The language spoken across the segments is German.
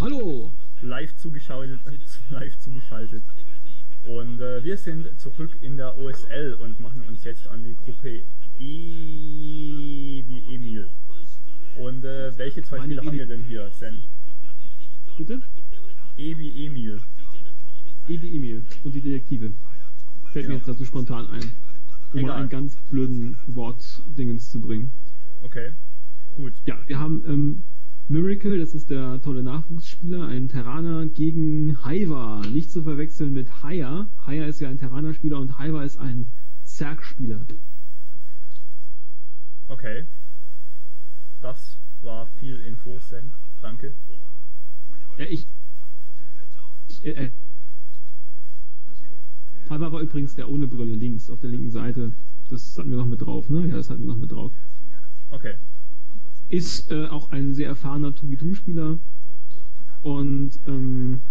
Hallo. Live zugeschaltet, live zugeschaltet. Und äh, wir sind zurück in der OSL und machen uns jetzt an die Gruppe E wie Emil. Und äh, welche zwei Meine Spieler haben E- wir denn hier, Sen? Bitte? E wie Emil. Ebi Emil und die Detektive. Fällt mir Ja. jetzt dazu spontan ein. Um mal Egal. einen ganz blöden Wortdingens zu bringen. Okay. Gut. Ja, wir haben ähm, Miracle, das ist der tolle Nachwuchsspieler, ein Terraner gegen Haiwa. Nicht zu verwechseln mit Haya. Haya ist ja ein Terraner-Spieler und Haiwa ist ein Zerg-Spieler. Okay. Das war viel Info, Sen. Danke. Ja, ich. ich äh, äh, Haiwa war übrigens der ohne Brille links, auf der linken Seite. Das hatten wir noch mit drauf, ne? Ja, das hatten wir noch mit drauf. Okay. Ist äh, auch ein sehr erfahrener 2v2-Spieler und ähm,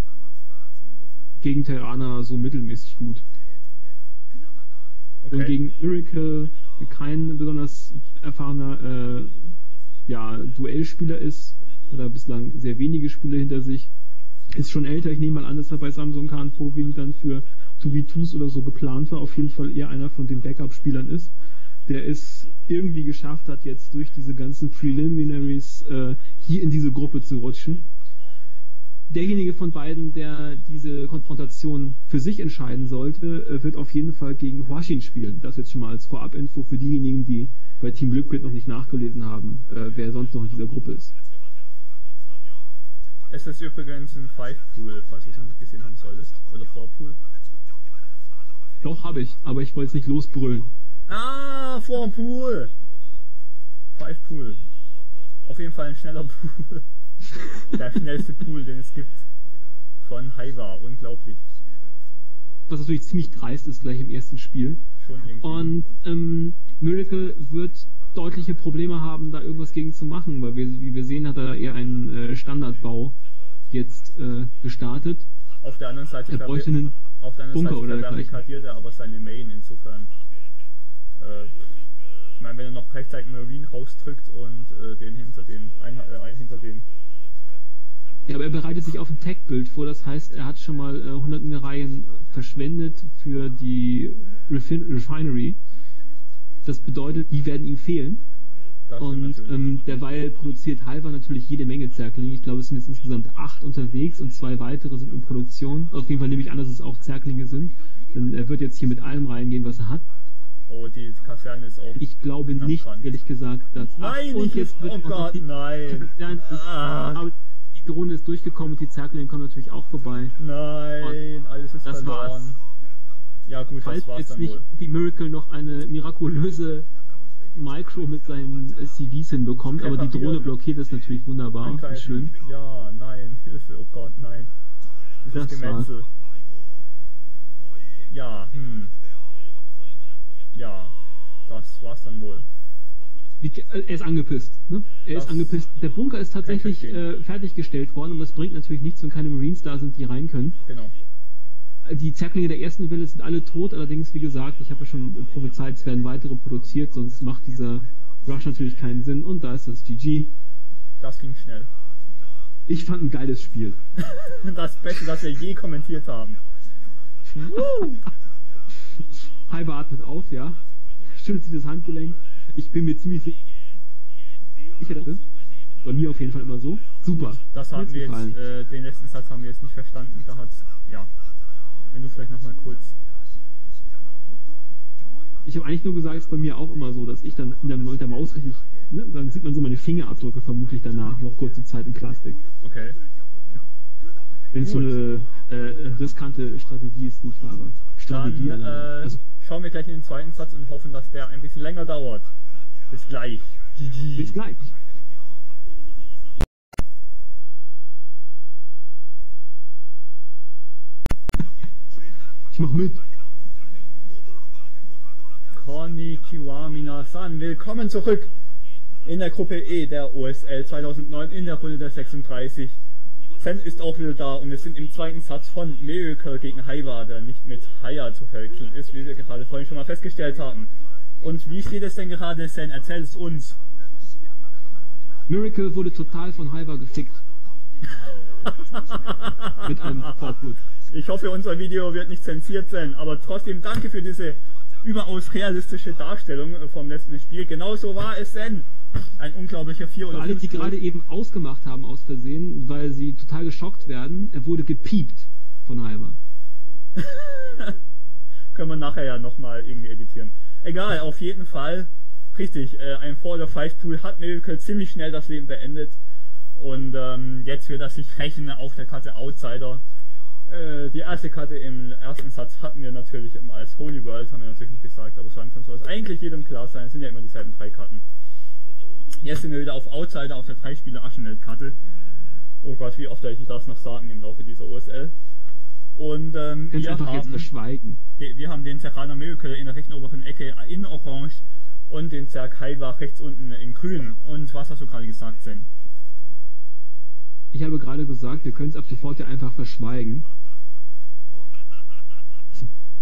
gegen Terraner so mittelmäßig gut. Und Okay. gegen Miracle kein besonders erfahrener äh, ja, Duellspieler ist, hat er bislang sehr wenige Spiele hinter sich. Ist schon älter, ich nehme mal an, dass er bei Samsung Khan vorwiegend dann für 2v2s oder so geplant war. Auf jeden Fall eher einer von den Backup-Spielern ist. Der es irgendwie geschafft hat, jetzt durch diese ganzen Preliminaries äh, hier in diese Gruppe zu rutschen. Derjenige von beiden, der diese Konfrontation für sich entscheiden sollte, äh, wird auf jeden Fall gegen Huashin spielen. Das jetzt schon mal als Vorab-Info für diejenigen, die bei Team Liquid noch nicht nachgelesen haben, äh, wer sonst noch in dieser Gruppe ist. Es ist übrigens ein Five-Pool, falls du es noch nicht gesehen haben solltest. Oder Four-Pool. Doch, habe ich, aber ich wollte es nicht losbrüllen. Ah, vor dem Pool. Five Pool. Auf jeden Fall ein schneller Pool. Der schnellste Pool, den es gibt. Von Haiwa. Unglaublich. Was natürlich ziemlich dreist ist gleich im ersten Spiel. Und ähm, Miracle wird deutliche Probleme haben, da irgendwas gegen zu machen, weil wir, wie wir sehen, hat er eher einen äh, Standardbau jetzt äh, gestartet. auf der anderen Seite, Er bräuchte einen auf der anderen Bunker Seite oder verbarrikadiert er aber seine Main insofern. Äh, ich meine, wenn er noch rechtzeitig Marine rausdrückt und äh, den hinter den, ein, äh, hinter den. Ja, aber er bereitet sich auf ein Tech-Bild vor, das heißt, er hat schon mal äh, 100 Mineralien verschwendet für die Refin Refinery. Das bedeutet, die werden ihm fehlen. Das Und ähm, derweil produziert Halva natürlich jede Menge Zerklinge. Ich glaube, es sind jetzt insgesamt acht unterwegs und zwei weitere sind in Produktion. Auf jeden Fall nehme ich an, dass es auch Zerklinge sind. Denn er wird jetzt hier mit allem reingehen, was er hat. Oh, die Kaserne ist auch. Ich glaube nicht, dran. ehrlich gesagt, dass... Nein, und nicht jetzt wird Oh Gott, die nein. Kaserne- Ah. Aber die Drohne ist durchgekommen und die Zerklinge kommen natürlich auch vorbei. Nein, alles ist Das verloren. war's. Ja gut, Falls das war's jetzt dann nicht wohl. wie Miracle noch eine mirakulöse Micro mit seinen CVs hinbekommt, aber die. Drohne blockiert das natürlich wunderbar. Angreifen. schön. Ja, nein, Hilfe, oh Gott, nein. Dieses Das Gemetzel. Ja, hm. Ja, das war's dann wohl. Äh, er ist angepisst, ne? Er Das ist angepisst. Der Bunker ist tatsächlich äh, fertiggestellt worden, aber es bringt natürlich nichts, wenn keine Marines da sind, die rein können. Genau. Die Zerklinge der ersten Welle sind alle tot, allerdings, wie gesagt, ich habe ja schon prophezeit, es werden weitere produziert, sonst macht dieser Rush natürlich keinen Sinn. Und da ist das GG. Das ging schnell. Ich fand ein geiles Spiel. Das Beste, das wir je kommentiert haben. Halber atmet auf, ja. Schüttelt sich das Handgelenk. Ich bin mir ziemlich si- sicher, dass das bei mir auf jeden Fall immer so. Super. Das haben wir jetzt, äh, den letzten Satz haben wir jetzt nicht verstanden. Da hat's, ja. Wenn du vielleicht nochmal kurz. Ich habe eigentlich nur gesagt, es ist bei mir auch immer so, dass ich dann in der, mit der Maus richtig, ne, dann sieht man so meine Fingerabdrücke vermutlich danach, noch kurze Zeit in Plastik. Okay. Wenn es so eine äh, riskante Strategie ist, die ich fahre. Strategie, Dann äh, also schauen wir gleich in den zweiten Satz und hoffen, dass der ein bisschen länger dauert. Bis gleich. GG. bis gleich. Ich mach mit. Konnichiwa Minasan, willkommen zurück in der Gruppe E der OSL 2009 in der Runde der 36. Sen ist auch wieder da und wir sind im zweiten Satz von Miracle gegen Haiwa, der nicht mit Haya zu verwechseln ist, wie wir gerade vorhin schon mal festgestellt haben. Und wie steht es denn gerade, Sen? Erzähl es uns. Miracle wurde total von Hyper gefickt. Mit einem Vorput. Ich hoffe, unser Video wird nicht zensiert sein, aber trotzdem danke für diese überaus realistische Darstellung vom letzten Spiel. Genau so war es denn. Ein unglaublicher 4 oder Für alle, 5 die gerade eben ausgemacht haben aus Versehen, weil sie total geschockt werden, er wurde gepiept von Halber. Können wir nachher ja nochmal irgendwie editieren. Egal, auf jeden Fall. Richtig, äh, ein 4 oder 5 Pool hat Miracle ziemlich schnell das Leben beendet. Und ähm, jetzt wird er sich rächen auf der Karte Outsider. Äh, die erste Karte im ersten Satz hatten wir natürlich immer als Holy World, haben wir natürlich nicht gesagt, aber so langsam soll es eigentlich jedem klar sein, es sind ja immer dieselben drei Karten. Jetzt sind wir wieder auf Outsider auf der 3 Spieler Aschenwelt-Karte. Oh Gott, wie oft werde ich das noch sagen im Laufe dieser OSL. Und ähm, wir, einfach jetzt haben, verschweigen. de- wir haben den Terraner Miracle in der rechten oberen Ecke in Orange und den Zerg Haiwa rechts unten in Grün. Und was hast du gerade gesagt, Zen? Ich habe gerade gesagt, wir können es ab sofort ja einfach verschweigen.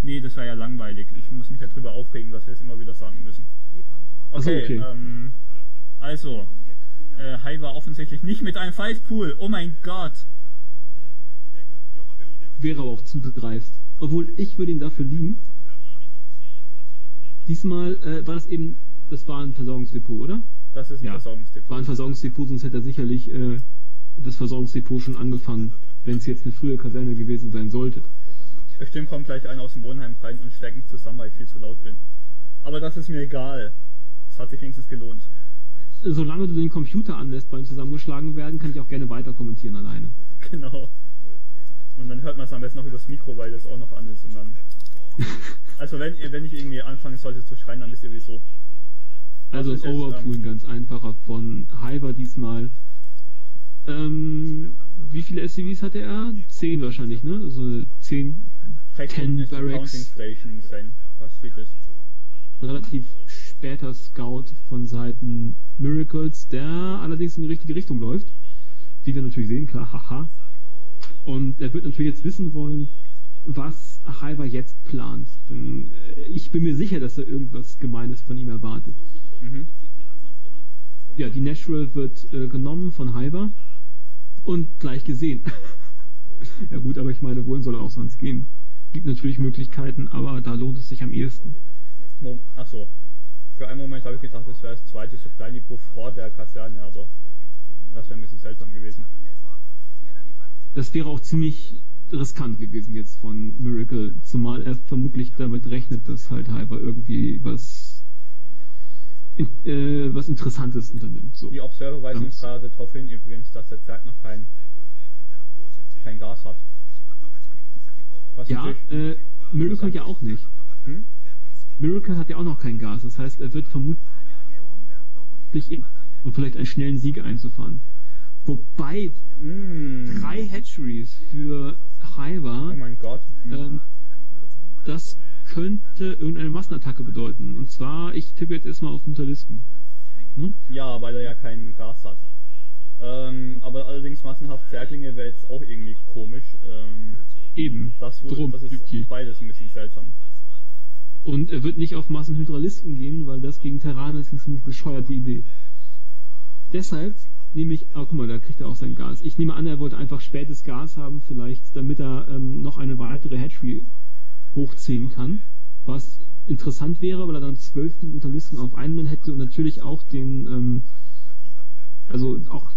Nee, das wäre ja langweilig. Ich muss mich ja drüber aufregen, dass wir es immer wieder sagen müssen. Ach so, Okay, okay. Ähm, also, äh, Hai war offensichtlich nicht mit einem Five Pool. Oh mein Gott. Wäre aber auch zu dreist. Obwohl, ich würde ihn dafür lieben. Diesmal äh, war das eben, das war ein Versorgungsdepot, oder? Das ist ein Ja, Versorgungsdepot. War ein Versorgungsdepot, sonst hätte er sicherlich äh, das Versorgungsdepot schon angefangen, wenn es jetzt eine frühe Kaserne gewesen sein sollte. Bestimmt kommt gleich einer aus dem Wohnheim rein und steckt mich zusammen, weil ich viel zu laut bin. Aber das ist mir egal. Es hat sich wenigstens gelohnt. Solange du den Computer anlässt beim zusammengeschlagen werden, kann ich auch gerne weiter kommentieren alleine. Genau. Und dann hört man es am besten noch übers Mikro, weil das auch noch an ist. Und dann. Also wenn ihr, wenn ich irgendwie anfangen sollte zu schreien, dann wisst ihr wieso. Also Das Overpoolen ähm, ganz einfacher von Hiver diesmal. Ähm, wie viele SCVs hatte er? Zehn wahrscheinlich, ne? Also zehn, Rechts unten ten Barracks. Relativ später Scout von Seiten Miracles, der allerdings in die richtige Richtung läuft. Wie wir natürlich sehen, klar, haha. Und er wird natürlich jetzt wissen wollen, was Hiver jetzt plant. Denn äh, ich bin mir sicher, dass er irgendwas Gemeines von ihm erwartet. Mhm. Ja, die Natural wird äh, genommen von Hiver und gleich gesehen. ja gut, aber ich meine, wohin soll er auch sonst gehen? Gibt natürlich Möglichkeiten, aber da lohnt es sich am ehesten. Achso. Für einen Moment habe ich gedacht, das wäre das zweite Supply-Depot vor der Kaserne, aber das wäre ein bisschen seltsam gewesen. Das wäre auch ziemlich riskant gewesen jetzt von Miracle, zumal er vermutlich damit rechnet, dass halt Hiver irgendwie was äh, was Interessantes unternimmt. So. Die Observer weisen uns gerade darauf hin übrigens, dass der Zerg noch kein, kein Gas hat. Was Ja, äh, Miracle ja auch nicht. Hm? Miracle hat ja auch noch kein Gas, das heißt, er wird vermutlich und vielleicht einen schnellen Sieg einzufahren. Wobei Mm. drei Hatcheries für Oh Hiver, mein Gott. Hm. ähm, das könnte irgendeine Massenattacke bedeuten. Und zwar, ich tippe jetzt erstmal auf Mutalisten. Ne? Ja, weil er ja kein Gas hat. Ähm, aber allerdings massenhaft Zerglinge wäre jetzt auch irgendwie komisch. Ähm, Eben. das, wurde, Drum, das ist Yuki. beides ein bisschen seltsam. Und er wird nicht auf Massenhydralisten gehen, weil das gegen Terraner ist eine ziemlich bescheuerte Idee. Deshalb nehme ich, ah guck mal, da kriegt er auch sein Gas. Ich nehme an, er wollte einfach spätes Gas haben, vielleicht, damit er ähm, noch eine weitere Hatchery hochziehen kann. Was interessant wäre, weil er dann zwölf Mutalisten auf einmal hätte und natürlich auch den, ähm, also auch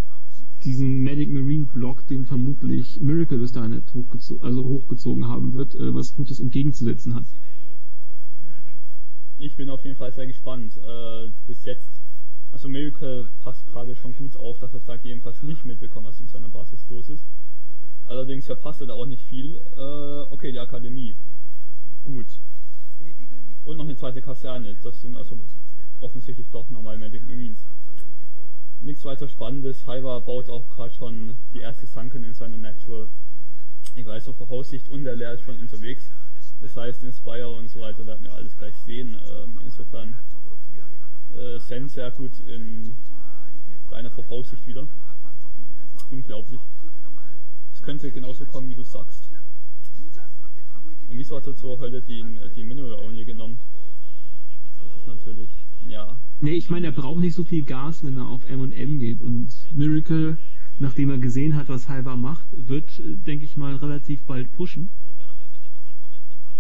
diesen Medic Marine Block, den vermutlich Miracle bis dahin nicht hochgezo also hochgezogen haben wird, äh, was Gutes entgegenzusetzen hat. Ich bin auf jeden Fall sehr gespannt. Äh, bis jetzt, also Miracle passt gerade schon gut auf, dass er Zack jedenfalls nicht mitbekommen, was in seiner Basis los ist. Allerdings verpasst er da auch nicht viel. Äh, okay, die Akademie. Gut. Und noch eine zweite Kaserne. Das sind also offensichtlich doch nochmal Medic Marines. Nichts weiter Spannendes. Hiver baut auch gerade schon die erste Sunken in seiner Natural. Ich weiß auf Voraussicht und der Lehr ist schon unterwegs. Das heißt, Inspire und so weiter werden wir alles gleich sehen. Ähm, insofern äh, Sen sehr gut in deiner Voraussicht wieder. Unglaublich. Es könnte genauso kommen, wie du sagst. Und wieso hat er zur Hölle die, die Mineral Only genommen? Das ist natürlich, ja. Nee, ich meine, er braucht nicht so viel Gas, wenn er auf M&M geht. Und Miracle nachdem er gesehen hat, was Halber macht, wird, denke ich mal, relativ bald pushen.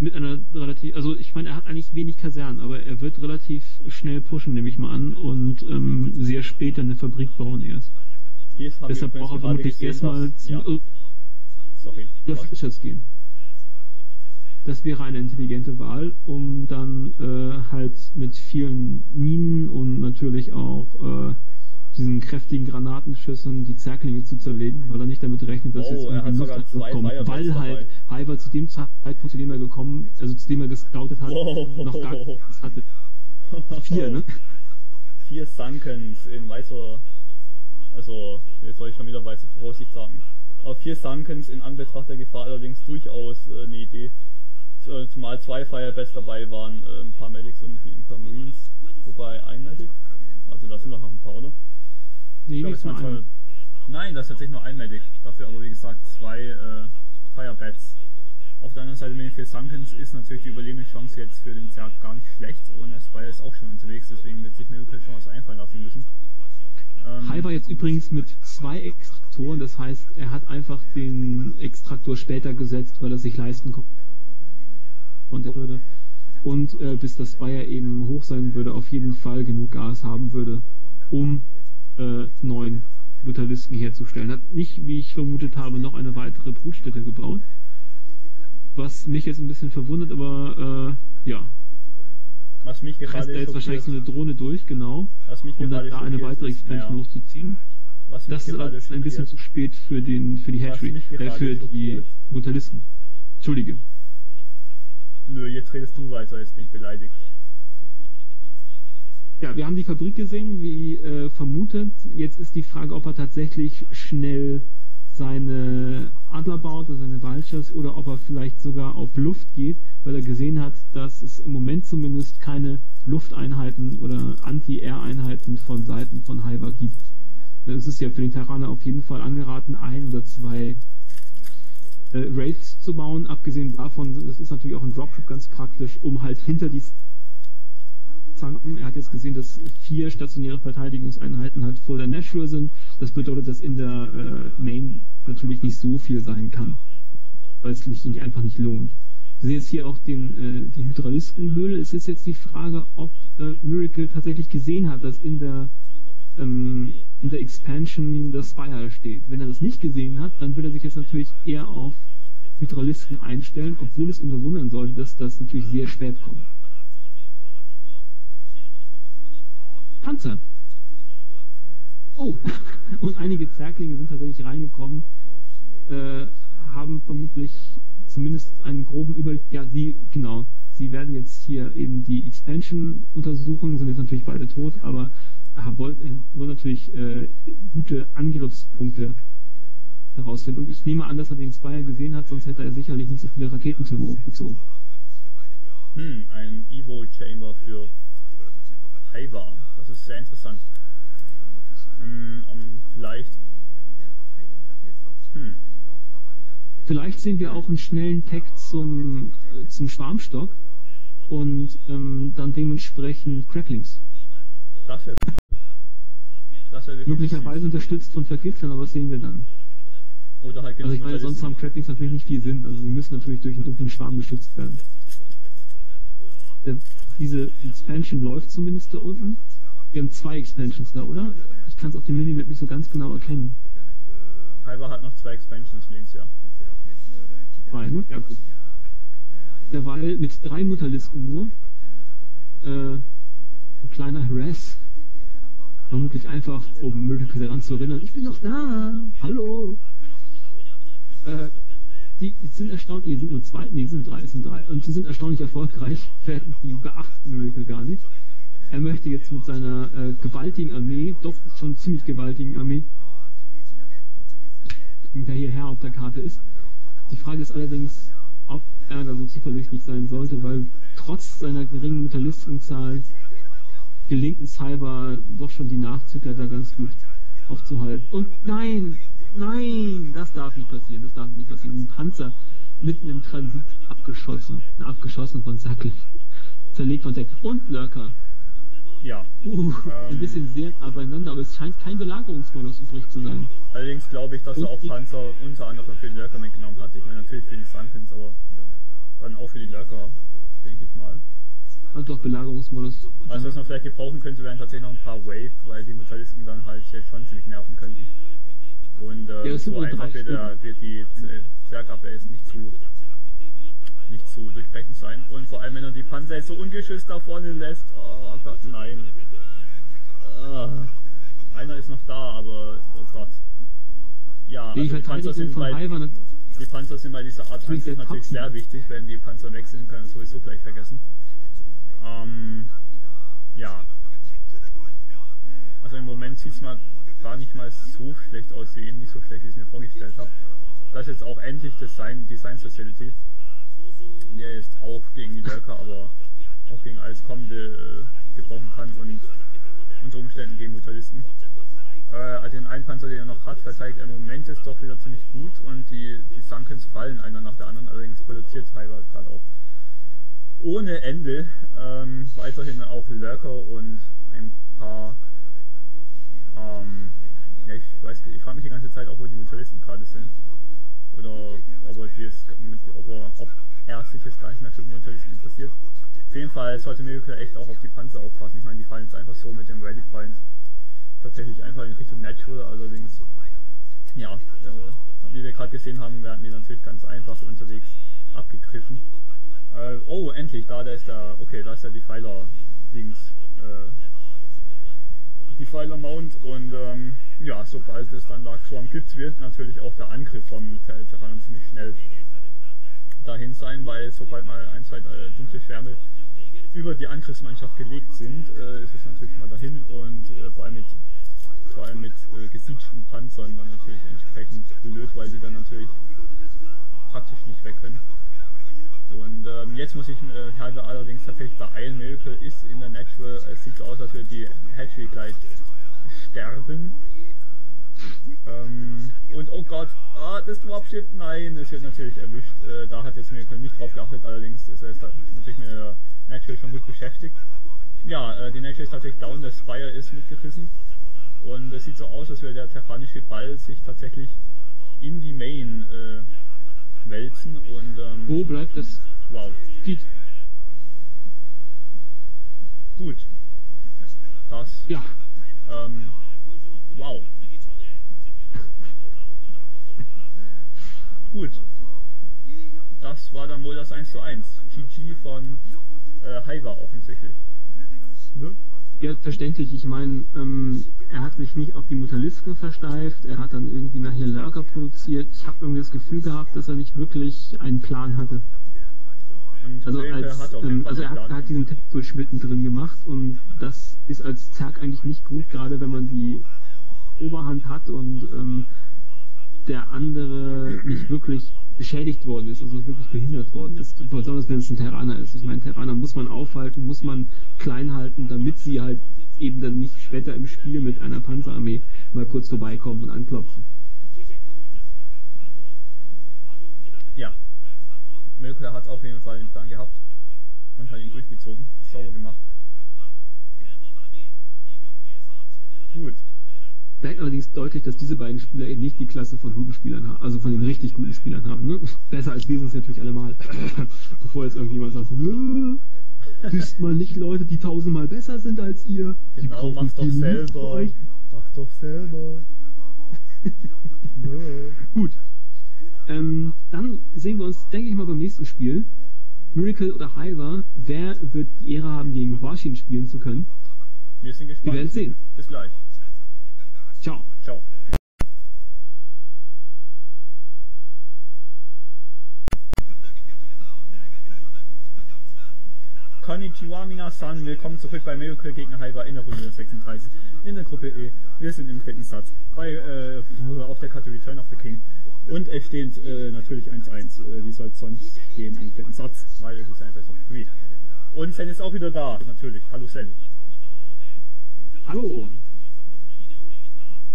Mit einer relativ, also ich meine, er hat eigentlich wenig Kasernen, aber er wird relativ schnell pushen, nehme ich mal an, und ähm, sehr später eine Fabrik bauen erst. Deshalb braucht er vermutlich erstmal zum ja. Sorry. Fischers gehen. Das wäre eine intelligente Wahl, um dann äh, halt mit vielen Minen und natürlich auch äh, diesen kräftigen Granatenschüssen die Zerklinge zu zerlegen, weil er nicht damit rechnet, dass Oh, jetzt er hat irgendwie zwei kommt, weil halt Halber zu dem Zeitpunkt, zu dem er gekommen, also zu dem er gescoutet hat, Wow. noch gar nichts hatte. Vier, ne? Vier Sunkens in weißer, also jetzt soll ich schon wieder weiße Vorsicht sagen. Aber vier Sunkens in Anbetracht der Gefahr allerdings durchaus äh, eine Idee. Zumal zwei Firebats dabei waren, äh, ein paar Medics und ein paar Marines. Wobei ein Medic. Also das sind doch noch ein paar, oder? Nee, Ich glaub, nichts es nur zwei- Nein, das ist tatsächlich nur ein Medic. Dafür aber wie gesagt zwei äh, Firebats. Auf der anderen Seite mit den vier Sunkens ist natürlich die Überlebenschance jetzt für den Zerg gar nicht schlecht und der Spire ist auch schon unterwegs, deswegen wird sich Miracle schon was einfallen lassen müssen. Ähm, Halber jetzt übrigens mit zwei Extraktoren, das heißt, er hat einfach den Extraktor später gesetzt, weil er sich leisten konnte. Und er würde. Und äh, bis das Bayer eben hoch sein würde, auf jeden Fall genug Gas haben würde, um äh, neun Mutalisten herzustellen. Hat nicht, wie ich vermutet habe, noch eine weitere Brutstätte gebaut. Was mich jetzt ein bisschen verwundert, aber äh, ja. was mich gerade er jetzt wahrscheinlich so eine Drohne durch, genau, um dann da eine weitere Expansion ja, hochzuziehen. was Das ist ein bisschen zu spät für den für die Hatchery, äh, für die schockiert. Mutalisten. Entschuldige. Nö, jetzt redest du weiter, jetzt bin ich beleidigt. Ja, wir haben die Fabrik gesehen, wie äh, vermutet. Jetzt ist die Frage, ob er tatsächlich schnell seine Adler baut, also seine Vultures, oder ob er vielleicht sogar auf Luft geht, weil er gesehen hat, dass es im Moment zumindest keine Lufteinheiten oder Anti-Air-Einheiten von Seiten von Hyber gibt. Es ist ja für den Terraner auf jeden Fall angeraten, ein oder zwei äh, Wraiths zu bauen. Abgesehen davon, das ist natürlich auch ein Dropship ganz praktisch, um halt hinter die Zanken. Er hat jetzt gesehen, dass vier stationäre Verteidigungseinheiten halt vor der Nashua sind. Das bedeutet, dass in der äh, Main natürlich nicht so viel sein kann, weil es sich einfach nicht lohnt. Wir sehen jetzt hier auch den, äh, die Hydraliskenhöhle. Es ist jetzt die Frage, ob äh, Miracle tatsächlich gesehen hat, dass in der ähm, in der Expansion das Spire steht. Wenn er das nicht gesehen hat, dann würde er sich jetzt natürlich eher auf Hydralisken einstellen, obwohl es ihn verwundern sollte, dass das natürlich sehr spät kommt. Panzer. Oh, und einige Zerklinge sind tatsächlich reingekommen, äh, haben vermutlich zumindest einen groben Überblick. Ja, sie, genau. Sie werden jetzt hier eben die Expansion untersuchen, sind jetzt natürlich beide tot, aber äh, wollen, äh, wollen natürlich äh, gute Angriffspunkte herausfinden. Und ich nehme an, dass er den Spire gesehen hat, sonst hätte er sicherlich nicht so viele Raketentürme hochgezogen. Hm, ein Evo Chamber Haiwa. Das ist sehr interessant. Ähm, um, vielleicht. Hm. Vielleicht sehen wir auch einen schnellen Tag zum, äh, zum Schwarmstock und ähm, dann dementsprechend Cracklings. Das wäre. Das wirklich. Möglicherweise unterstützt von Vergiftern, aber das sehen wir dann. Oder halt Also ich meine, sonst haben Cracklings natürlich nicht viel Sinn. Also sie müssen natürlich durch einen dunklen Schwarm geschützt werden. Äh, diese Expansion läuft zumindest da unten. Wir haben zwei Expansions da, oder? Ich kann es auf dem Minimap nicht so ganz genau erkennen. Haiwa hat noch zwei Expansions links, ja. Zwei, ne? Ja, gut. Derweil mit drei Mutterlisten nur. Äh, ein kleiner Harass. Vermutlich einfach, um Miracle daran zu erinnern. Ich bin noch da! Hallo! Äh, die, die sind erstaunlich, die sind nur zwei, die sind drei, sind drei. Und die sind erstaunlich erfolgreich. Die beachten Miracle gar nicht. Er möchte jetzt mit seiner äh, gewaltigen Armee, doch schon ziemlich gewaltigen Armee, wer hierher auf der Karte ist. Die Frage ist allerdings, ob er da so zuversichtlich sein sollte, weil trotz seiner geringen Metallistenzahl gelingt es Cyber doch schon die Nachzügler da ganz gut aufzuhalten. Und nein, nein, das darf nicht passieren, das darf nicht passieren. Ein Panzer mitten im Transit abgeschossen, abgeschossen von Sackel, zerlegt von Deck und Lurker. Ja. Uh, ein Ähm. bisschen sehr nah beieinander, aber es scheint kein Belagerungsmodus übrig zu sein. Allerdings glaube ich, dass er Und auch die- Panzer unter anderem für die Lurker mitgenommen hat. Ich meine natürlich für die Sunkens, aber dann auch für die Lurker, denke ich mal. Und doch Belagerungsmodus. Also was man vielleicht gebrauchen könnte, wären tatsächlich noch ein paar Wave, weil die Mutalisten dann halt hier schon ziemlich nerven könnten. Und äh, Ja, so einfach wird, der, wird die äh, Zergabwehr jetzt nicht zu nicht zu durchbrechend sein. Und vor allem, wenn er die Panzer jetzt so ungeschützt da vorne lässt, oh Gott, nein. Ah, einer ist noch da, aber oh Gott. Ja, Die also die Panzer sind von bei, die Panzer sind bei dieser Art sehr natürlich sehr wichtig. Wenn die Panzer wechseln, können sowieso gleich vergessen. Ähm, ja. Also im Moment sieht es mal gar nicht mal so schlecht aus, wie nicht so schlecht, wie ich es mir vorgestellt habe. Das ist jetzt auch endlich Design, Design Facility. Der ist auch gegen die Lurker, aber auch gegen alles Kommende äh, gebrauchen kann und unter Umständen gegen Mutalisten. Äh, also den einen Panzer, den er noch hat, verteidigt er im Moment jetzt doch wieder ziemlich gut und die, die Sunkens fallen einer nach der anderen, allerdings produziert Hyber gerade auch ohne Ende ähm, weiterhin auch Lurker und ein paar ähm, ja, ich weiß, ich frage mich die ganze Zeit auch, wo die Mutualisten gerade sind. Oder ob er, die es mit, ob, er, ob er sich jetzt gar nicht mehr für Mutualisten interessiert. Auf jeden Fall sollte Miracle echt auch auf die Panzer aufpassen. Ich meine, die fallen jetzt einfach so mit dem Ready Point tatsächlich einfach in Richtung Natural. Allerdings, ja, äh, wie wir gerade gesehen haben, werden die natürlich ganz einfach unterwegs abgegriffen. Äh, oh, endlich, da, da ist der, okay, da ist der Defiler links. Äh, Defiler Mount und ähm, ja, sobald es dann Dark Swarm gibt, wird natürlich auch der Angriff vom Ter Terranon ziemlich schnell dahin sein, weil sobald mal ein, zwei äh, dunkle Schwärme über die Angriffsmannschaft gelegt sind, äh, ist es natürlich mal dahin und äh, vor allem mit vor allem mit äh, gesiegten Panzern dann natürlich entsprechend blöd, weil die dann natürlich praktisch nicht weg können. Und ähm, jetzt muss ich äh, allerdings tatsächlich beeilen. Miracle ist in der Natural. Es sieht so aus, als würde die Hatchery gleich sterben. Ähm, und oh Gott, ah, das Dropship, nein, es wird natürlich erwischt. Äh, da hat jetzt Miracle nicht drauf geachtet, allerdings ist er natürlich mit der Natural schon gut beschäftigt. Ja, äh, die Natural ist tatsächlich down, der Spire ist mitgerissen. Und es sieht so aus, als würde der terranische Ball sich tatsächlich in die Main äh, wälzen und ähm, Wo bleibt das? wow. Die, Gut. Das. ja, Ähm, wow. Gut. Das war dann wohl das 1 zu 1. GG von äh, Haiwa offensichtlich. Ne? Ja, verständlich. Ich meine, ähm, er hat sich nicht auf die Mutalisten versteift, er hat dann irgendwie nachher Lurker produziert. Ich habe irgendwie das Gefühl gehabt, dass er nicht wirklich einen Plan hatte. Und Also, Wilke als, hat ähm, also er hat, er hat diesen Tech-Switch mittendrin gemacht und das ist als Zerg eigentlich nicht gut, gerade wenn man die Oberhand hat und ähm, der andere nicht wirklich beschädigt worden ist, also nicht wirklich behindert worden ist, besonders wenn es ein Terraner ist. Ich meine, Terraner muss man aufhalten, muss man klein halten, damit sie halt eben dann nicht später im Spiel mit einer Panzerarmee mal kurz vorbeikommen und anklopfen. Ja. Milke hat auf jeden Fall den Plan gehabt und hat ihn durchgezogen. Sauber gemacht. Gut. Merkt allerdings deutlich, dass diese beiden Spieler eben nicht die Klasse von guten Spielern haben, also von den richtig guten Spielern haben. Ne? Besser als wir sind es natürlich allemal. Bevor jetzt irgendjemand sagt, "Äh, wisst mal nicht Leute, die tausendmal besser sind als ihr. Die Genau, brauchen mach doch selber. euch. Mach doch selber. Gut. Ähm, dann sehen wir uns, denke ich mal, beim nächsten Spiel. Miracle oder Hiver, wer wird die Ehre haben, gegen Huashin spielen zu können? Wir sind gespannt. Wir werden sehen. Bis gleich. Ciao. Ciao. Konnichiwa Minasan, willkommen zurück bei Miracle gegen Haiba in der Runde 36 in der Gruppe E. Wir sind im dritten Satz bei, äh, auf der Karte Return of the King. Und es steht äh, natürlich 1-1. Äh, wie soll es sonst gehen im dritten Satz? Weil es ist ein of Three. Und Sen ist auch wieder da, natürlich. Hallo Sen. Hallo.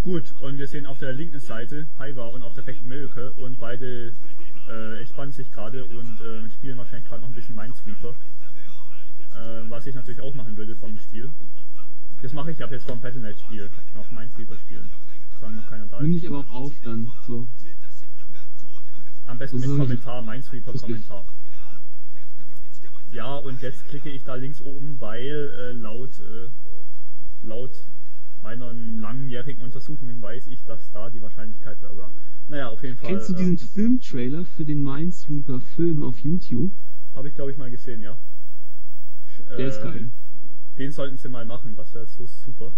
Gut, und wir sehen auf der linken Seite Haiwa und auf der rechten Miracle und beide äh, entspannen sich gerade und äh, spielen wahrscheinlich gerade noch ein bisschen Minesweeper. Äh, was ich natürlich auch machen würde vom Spiel. Das mache ich ab jetzt vom Battlenet-Spiel. Noch Minesweeper spielen. Solange noch keiner da Nimm dich aber auch auf dann. So. Am besten mit Kommentar, Minesweeper-Kommentar. Ja, und jetzt klicke ich da links oben, weil äh, laut, äh, laut meiner langjährigen Untersuchungen weiß ich, dass da die Wahrscheinlichkeit bla. Naja, auf jeden Fall. Kennst du diesen ähm, Filmtrailer für den Minesweeper Film auf YouTube? Habe ich glaube ich mal gesehen, ja. Sch- Der ist äh, geil. Den sollten sie mal machen, das wäre so super.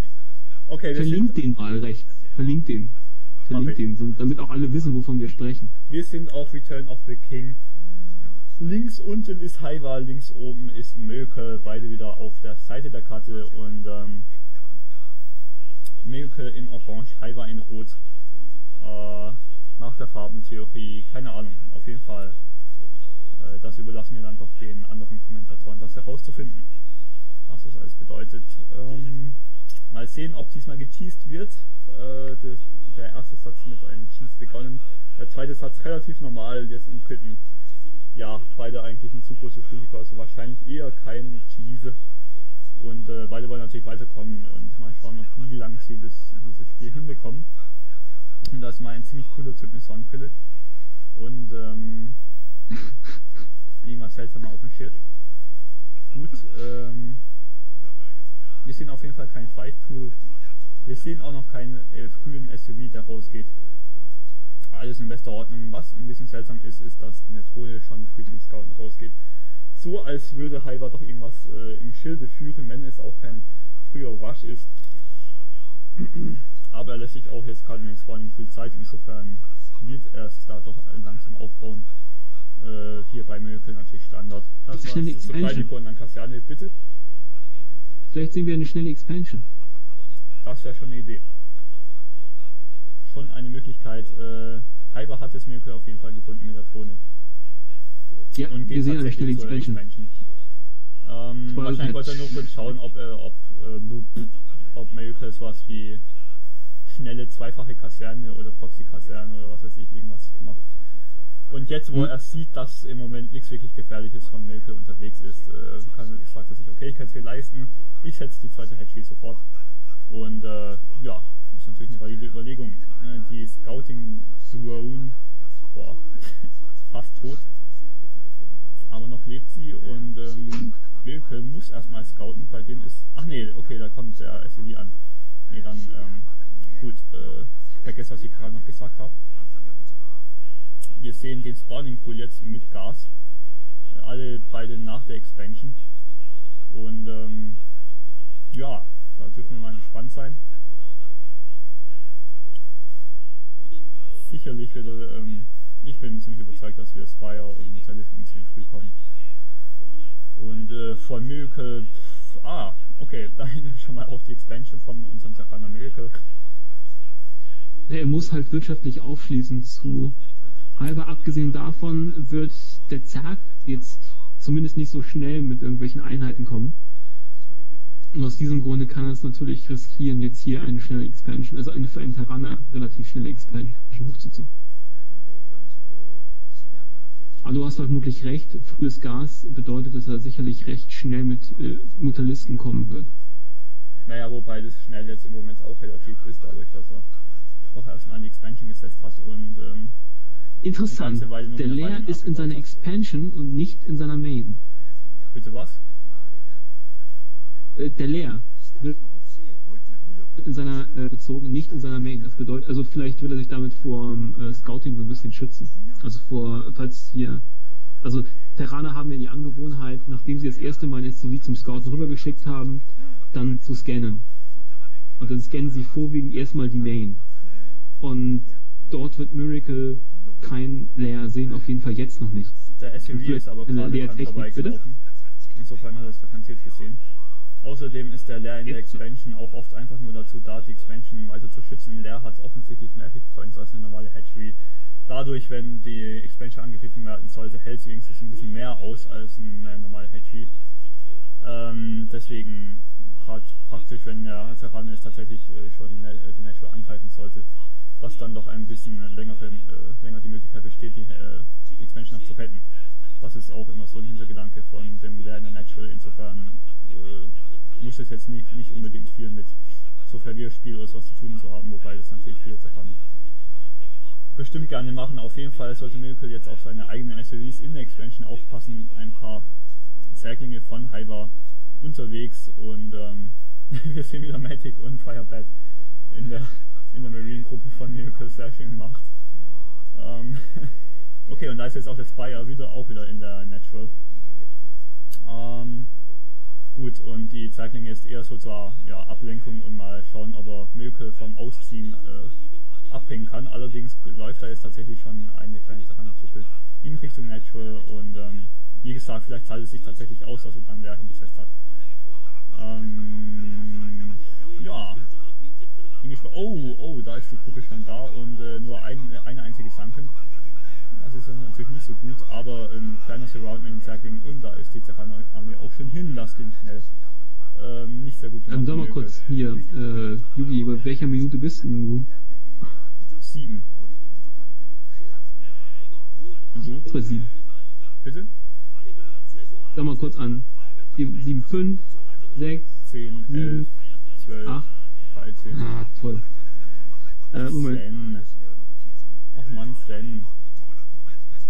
Okay, wir Verlink sind, den mal rechts. Verlink den. Mach Verlink ich. den, so, damit auch alle wissen, wovon wir sprechen. wir sind auf Return of the King. Links unten ist Haiwa, links oben ist Möke, beide wieder auf der Seite der Karte und ähm, Möke in Orange, Haiwa in Rot. Äh, nach der Farbentheorie, keine Ahnung, auf jeden Fall. Äh, das überlassen wir dann doch den anderen Kommentatoren, das herauszufinden, was das alles bedeutet. Ähm, mal sehen, ob diesmal geteased wird. Äh, das, der erste Satz mit einem Tease begonnen. Der zweite Satz relativ normal, jetzt im dritten. Ja, beide eigentlich ein zu großes Risiko, also wahrscheinlich eher kein Tease. Und äh, beide wollen natürlich weiterkommen und mal schauen wie lange sie das, dieses Spiel hinbekommen. Und da ist mal ein ziemlich cooler Typ mit Sonnenbrille. Und ähm, irgendwas seltsamer auf dem Schild. Gut, ähm, wir sehen auf jeden Fall keinen Five Pool. Wir sehen auch noch keinen äh, frühen SUV, der rausgeht. Alles in bester Ordnung. Was ein bisschen seltsam ist, ist, dass eine Drohne schon früh zum Scouten rausgeht. So als würde Haiwa doch irgendwas äh, im Schilde führen, wenn es auch kein früher Rush ist. Aber er lässt sich auch jetzt gerade in den Spawning Pool Zeit, insofern wird er es da doch langsam aufbauen. Äh, hier bei Mökel natürlich Standard. Das Ist war's. schnelle Expansion. Dann Kaserne, bitte. Vielleicht sehen wir eine schnelle Expansion. Das wäre schon eine Idee. Schon eine Möglichkeit. Äh, Hyper hat es Mökel auf jeden Fall gefunden mit der Drohne. Ja, Und wir geht sehen eine schnelle tatsächlich zur Expansion. Ähm, Voll wahrscheinlich wollte er nur kurz schauen, ob, äh, ob, äh, ob Mökel sowas wie schnelle zweifache Kaserne oder Proxy-Kaserne oder was weiß ich irgendwas macht. Und jetzt, wo Hm. er sieht, dass im Moment nichts wirklich Gefährliches von Mökel unterwegs ist, äh, kann, sagt er sich, okay, ich kann es mir leisten, ich setze die zweite Hatchery sofort. Und äh, ja, ist natürlich eine valide Überlegung. Äh, die Scouting Drone, boah, fast tot. Aber noch lebt sie und ähm, Wilke muss erstmal scouten, bei dem ist. Ach nee, okay, da kommt der SUV an. Nee, dann, ähm, gut, äh, vergesst, was ich gerade noch gesagt habe. Wir sehen den Spawning Pool jetzt mit Gas. Alle beide nach der Expansion. Und ähm, ja, da dürfen wir mal gespannt sein. Sicherlich wird er, ähm, ich bin ziemlich überzeugt, dass wir Spire und Metallisken ziemlich früh kommen. Und äh, von Miracle, pff, ah, okay, da hinten schon mal auch die Expansion von unserem Terraner Miracle. Er muss halt wirtschaftlich aufschließen zu halber. Abgesehen davon wird der Zerg jetzt zumindest nicht so schnell mit irgendwelchen Einheiten kommen. Und aus diesem Grunde kann er es natürlich riskieren, jetzt hier eine schnelle Expansion, also eine für einen Terraner relativ schnelle Expansion hochzuziehen. Aber du hast vermutlich recht, frühes Gas bedeutet, dass er sicherlich recht schnell mit äh, Mutalisten kommen wird. Naja, wobei das schnell jetzt im Moment auch relativ ist, dadurch, dass er doch erstmal an die Expansion gesetzt hat und ähm, Interessant, der Weiden ist in seiner. Expansion und nicht in seiner Main. bitte was? Äh, der wird in seiner äh, bezogen, nicht in seiner Main. Das bedeutet, also vielleicht will er sich damit vor äh, Scouting so ein bisschen schützen. Also vor, falls hier, also Terraner haben ja die Angewohnheit, nachdem sie das erste Mal ein SCV zum Scouten rübergeschickt haben, dann zu scannen. Und dann scannen sie vorwiegend erstmal die Main. Und dort wird Miracle kein Lair sehen, auf jeden Fall jetzt noch nicht. Der SUV ist aber gerade bitte? Insofern hat er das garantiert gesehen. Außerdem ist der Leer in der. Expansion auch oft einfach nur dazu da, die Expansion weiter zu schützen. Leer hat offensichtlich mehr Hitpoints als eine normale Hatchery. Dadurch, wenn die Expansion angegriffen werden sollte, hält sie wenigstens ein bisschen mehr aus als eine normale Hatchery. Ähm, deswegen gerade praktisch, wenn der Terran jetzt tatsächlich äh, schon die, äh, die Natural angreifen sollte, dass dann doch ein bisschen längere, äh, länger die Möglichkeit besteht, die äh, Expansion noch zu retten. Das ist auch immer so ein Hintergedanke von dem der Natural. Insofern äh, muss es jetzt nicht, nicht unbedingt viel mit so Klavierspiel oder sowas zu tun zu haben, wobei das natürlich viele Japaner bestimmt gerne machen. Auf jeden Fall sollte Miracle jetzt auf seine eigenen SUVs in der Expansion aufpassen. Ein paar Zerglinge von Haiwa unterwegs und ähm, wir sehen wieder Matic und Firebat in der, in der Marine-Gruppe von Miracle sehr schön gemacht. Ähm, okay, und da ist jetzt auch der Spire wieder, auch wieder in der Natural. Ähm, gut, und die Zeitlinge ist eher so zur ja, Ablenkung und mal schauen, ob er Miracle vom Ausziehen äh, abbringen kann. Allerdings läuft da jetzt tatsächlich schon eine kleine Sakana-Gruppe in Richtung Natural und ähm, wie gesagt, vielleicht zahlt es sich tatsächlich aus, dass er dann Lerchen gesetzt hat. Ähm, ja. Oh, oh, da ist die Gruppe schon da und äh, nur ein, eine einzige Sanken. Das ist natürlich nicht so gut, aber ein kleiner Surround mit den Zerglingen und da ist die Zerrano-Armee auch schon hin, das ging schnell. Ähm, nicht sehr gut gemacht. Ähm, sag mal kurz, hier, äh, Yugi, bei welcher Minute bist du? Sieben. Und du? Bei sieben. Bitte? Sag mal kurz an. Sieben, fünf, sechs, zehn, elf, zwölf, acht. 13. Ah, toll. Äh, Moment. Sven. Ach man, Sven.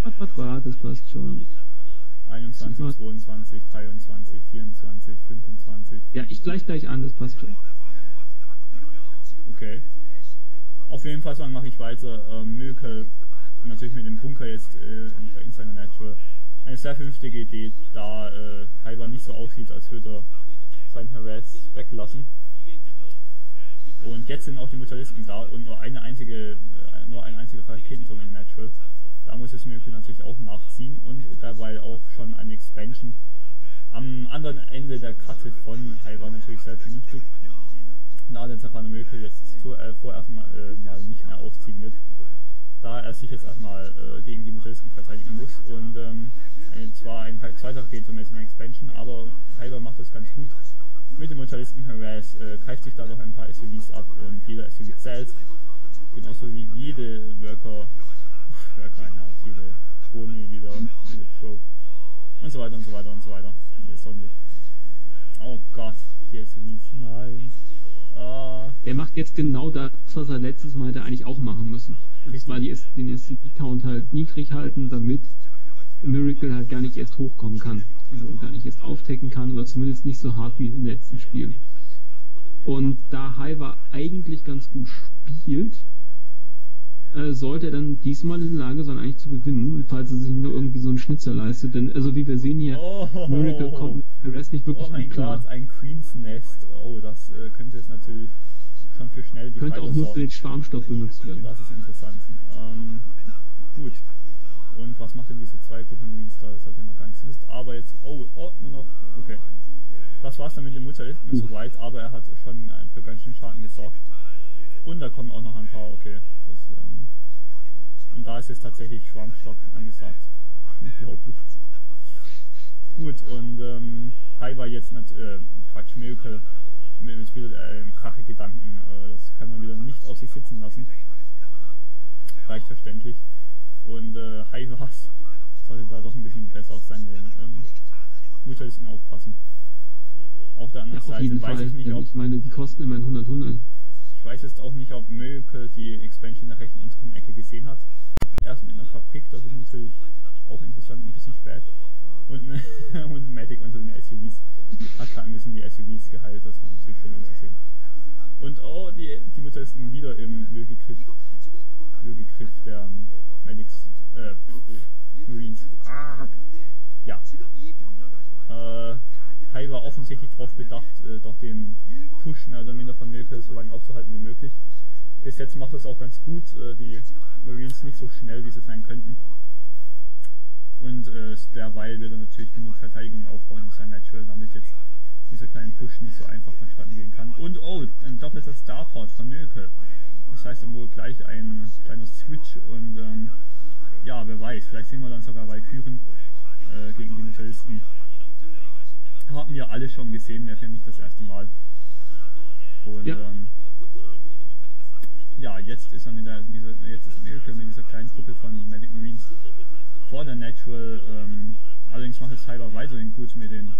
Warte, warte, warte, das passt schon. 21, 22, 23, 24, 25. Ja, ich gleich gleich an, das passt schon. Okay. Auf jeden Fall mache ich weiter. Ähm, Milkel, natürlich mit dem Bunker jetzt äh, in, in seiner Natural. Eine sehr vernünftige Idee, da äh, Hyber nicht so aussieht, als würde er seinen Harass weglassen. Und jetzt sind auch die Mutualisten da und nur eine einzige, äh, nur ein einziger Raketenturm in Natural. Da muss es Miracle natürlich auch nachziehen und dabei auch schon eine Expansion am anderen Ende der Karte von Haiwa natürlich sehr vernünftig. Da der Terraner Miracle jetzt äh, vorerst mal, äh, mal nicht mehr ausziehen wird. Da er sich jetzt erstmal äh, gegen die Mutualisten verteidigen muss und ähm, ein, zwar ein zweiter Raketenturm ist in der Expansion, aber Haiwa macht das ganz gut mit dem Motoristen Harass äh, greift sich da noch ein paar SUVs ab und jeder SUV zählt. Genauso wie jede Worker, Worker-Einheit, jede Drohne, jeder, jede Probe und so weiter und so weiter und so weiter. Jede Sonde. Oh Gott, die SUVs, nein. Uh, er macht jetzt genau das, was er letztes Mal hätte eigentlich auch machen müssen. Und zwar die, den SUV-Count halt niedrig halten, damit Miracle halt gar nicht erst hochkommen kann. Also gar nicht erst aufdecken kann oder zumindest nicht so hart wie im letzten Spiel. Und da Haiwa eigentlich ganz gut spielt, äh, sollte er dann diesmal in der Lage sein, eigentlich zu gewinnen, falls er sich nur irgendwie so einen Schnitzer leistet. Denn, also wie wir sehen hier, oh, Miracle kommt mit der Rest nicht wirklich oh mein klar. Gott, ein Queen's Nest. Oh, das äh, könnte jetzt natürlich schon für schnell die Könnte auch nur für den Schwarmstoff benutzt werden. Das ist interessant. Ähm, gut. Und was macht denn diese zwei Gruppen Restart? Das hat ja mal gar nichts genutzt. Aber jetzt, oh, oh, nur noch, okay. Das war's dann mit dem Mutalisten uh. soweit, aber er hat schon für ganz schön Schaden gesorgt. Und da kommen auch noch ein paar, okay. Das, ähm, und da ist jetzt tatsächlich Schwarmstock angesagt. Unglaublich. Gut, und ähm, Hai war jetzt nicht, äh, Quatsch, Miracle mit wieder äh, Rache-Gedanken. Äh, das kann man wieder nicht auf sich sitzen lassen. Leicht verständlich. Und äh, Haivas sollte da doch ein bisschen besser auf seine ähm, Mutualisten aufpassen. Auf der anderen ja, Seite weiß Fall. ich nicht, ob. Ich meine, die kosten immer 100, 100. Ich weiß jetzt auch nicht, ob Möke die Expansion in der rechten unteren Ecke gesehen hat. Erst mit einer Fabrik, das ist natürlich auch interessant, ein bisschen spät. Und, und Matic unter den SUVs hat gerade ein bisschen die SUVs geheilt, das war natürlich schön anzusehen. Und oh, die, die Mutualisten wieder im Müllgegriff, Müllgegriff der Medics, äh, Marines. Ah, ja. Äh, Hai war offensichtlich darauf bedacht, äh, doch den Push mehr oder minder von Milke so lange aufzuhalten wie möglich. Bis jetzt macht das auch ganz gut, äh, die Marines nicht so schnell, wie sie sein könnten. Und äh, derweil wird er natürlich genug Verteidigung aufbauen in sein Natural, damit jetzt dieser kleine Push nicht so einfach vonstatten gehen kann. Und oh, ein doppelter Starport von Miracle. Das heißt dann wohl gleich ein kleiner Switch und ähm, ja, wer weiß, vielleicht sehen wir dann sogar Valkyren äh, gegen die Metallisten. Haben wir alle schon gesehen, wäre nicht das erste Mal. Und ja. Ähm, ja, jetzt ist er mit der, jetzt ist Miracle mit dieser kleinen Gruppe von Medic Marines vor der Natural. Ähm, allerdings macht es Cyber weiterhin gut mit den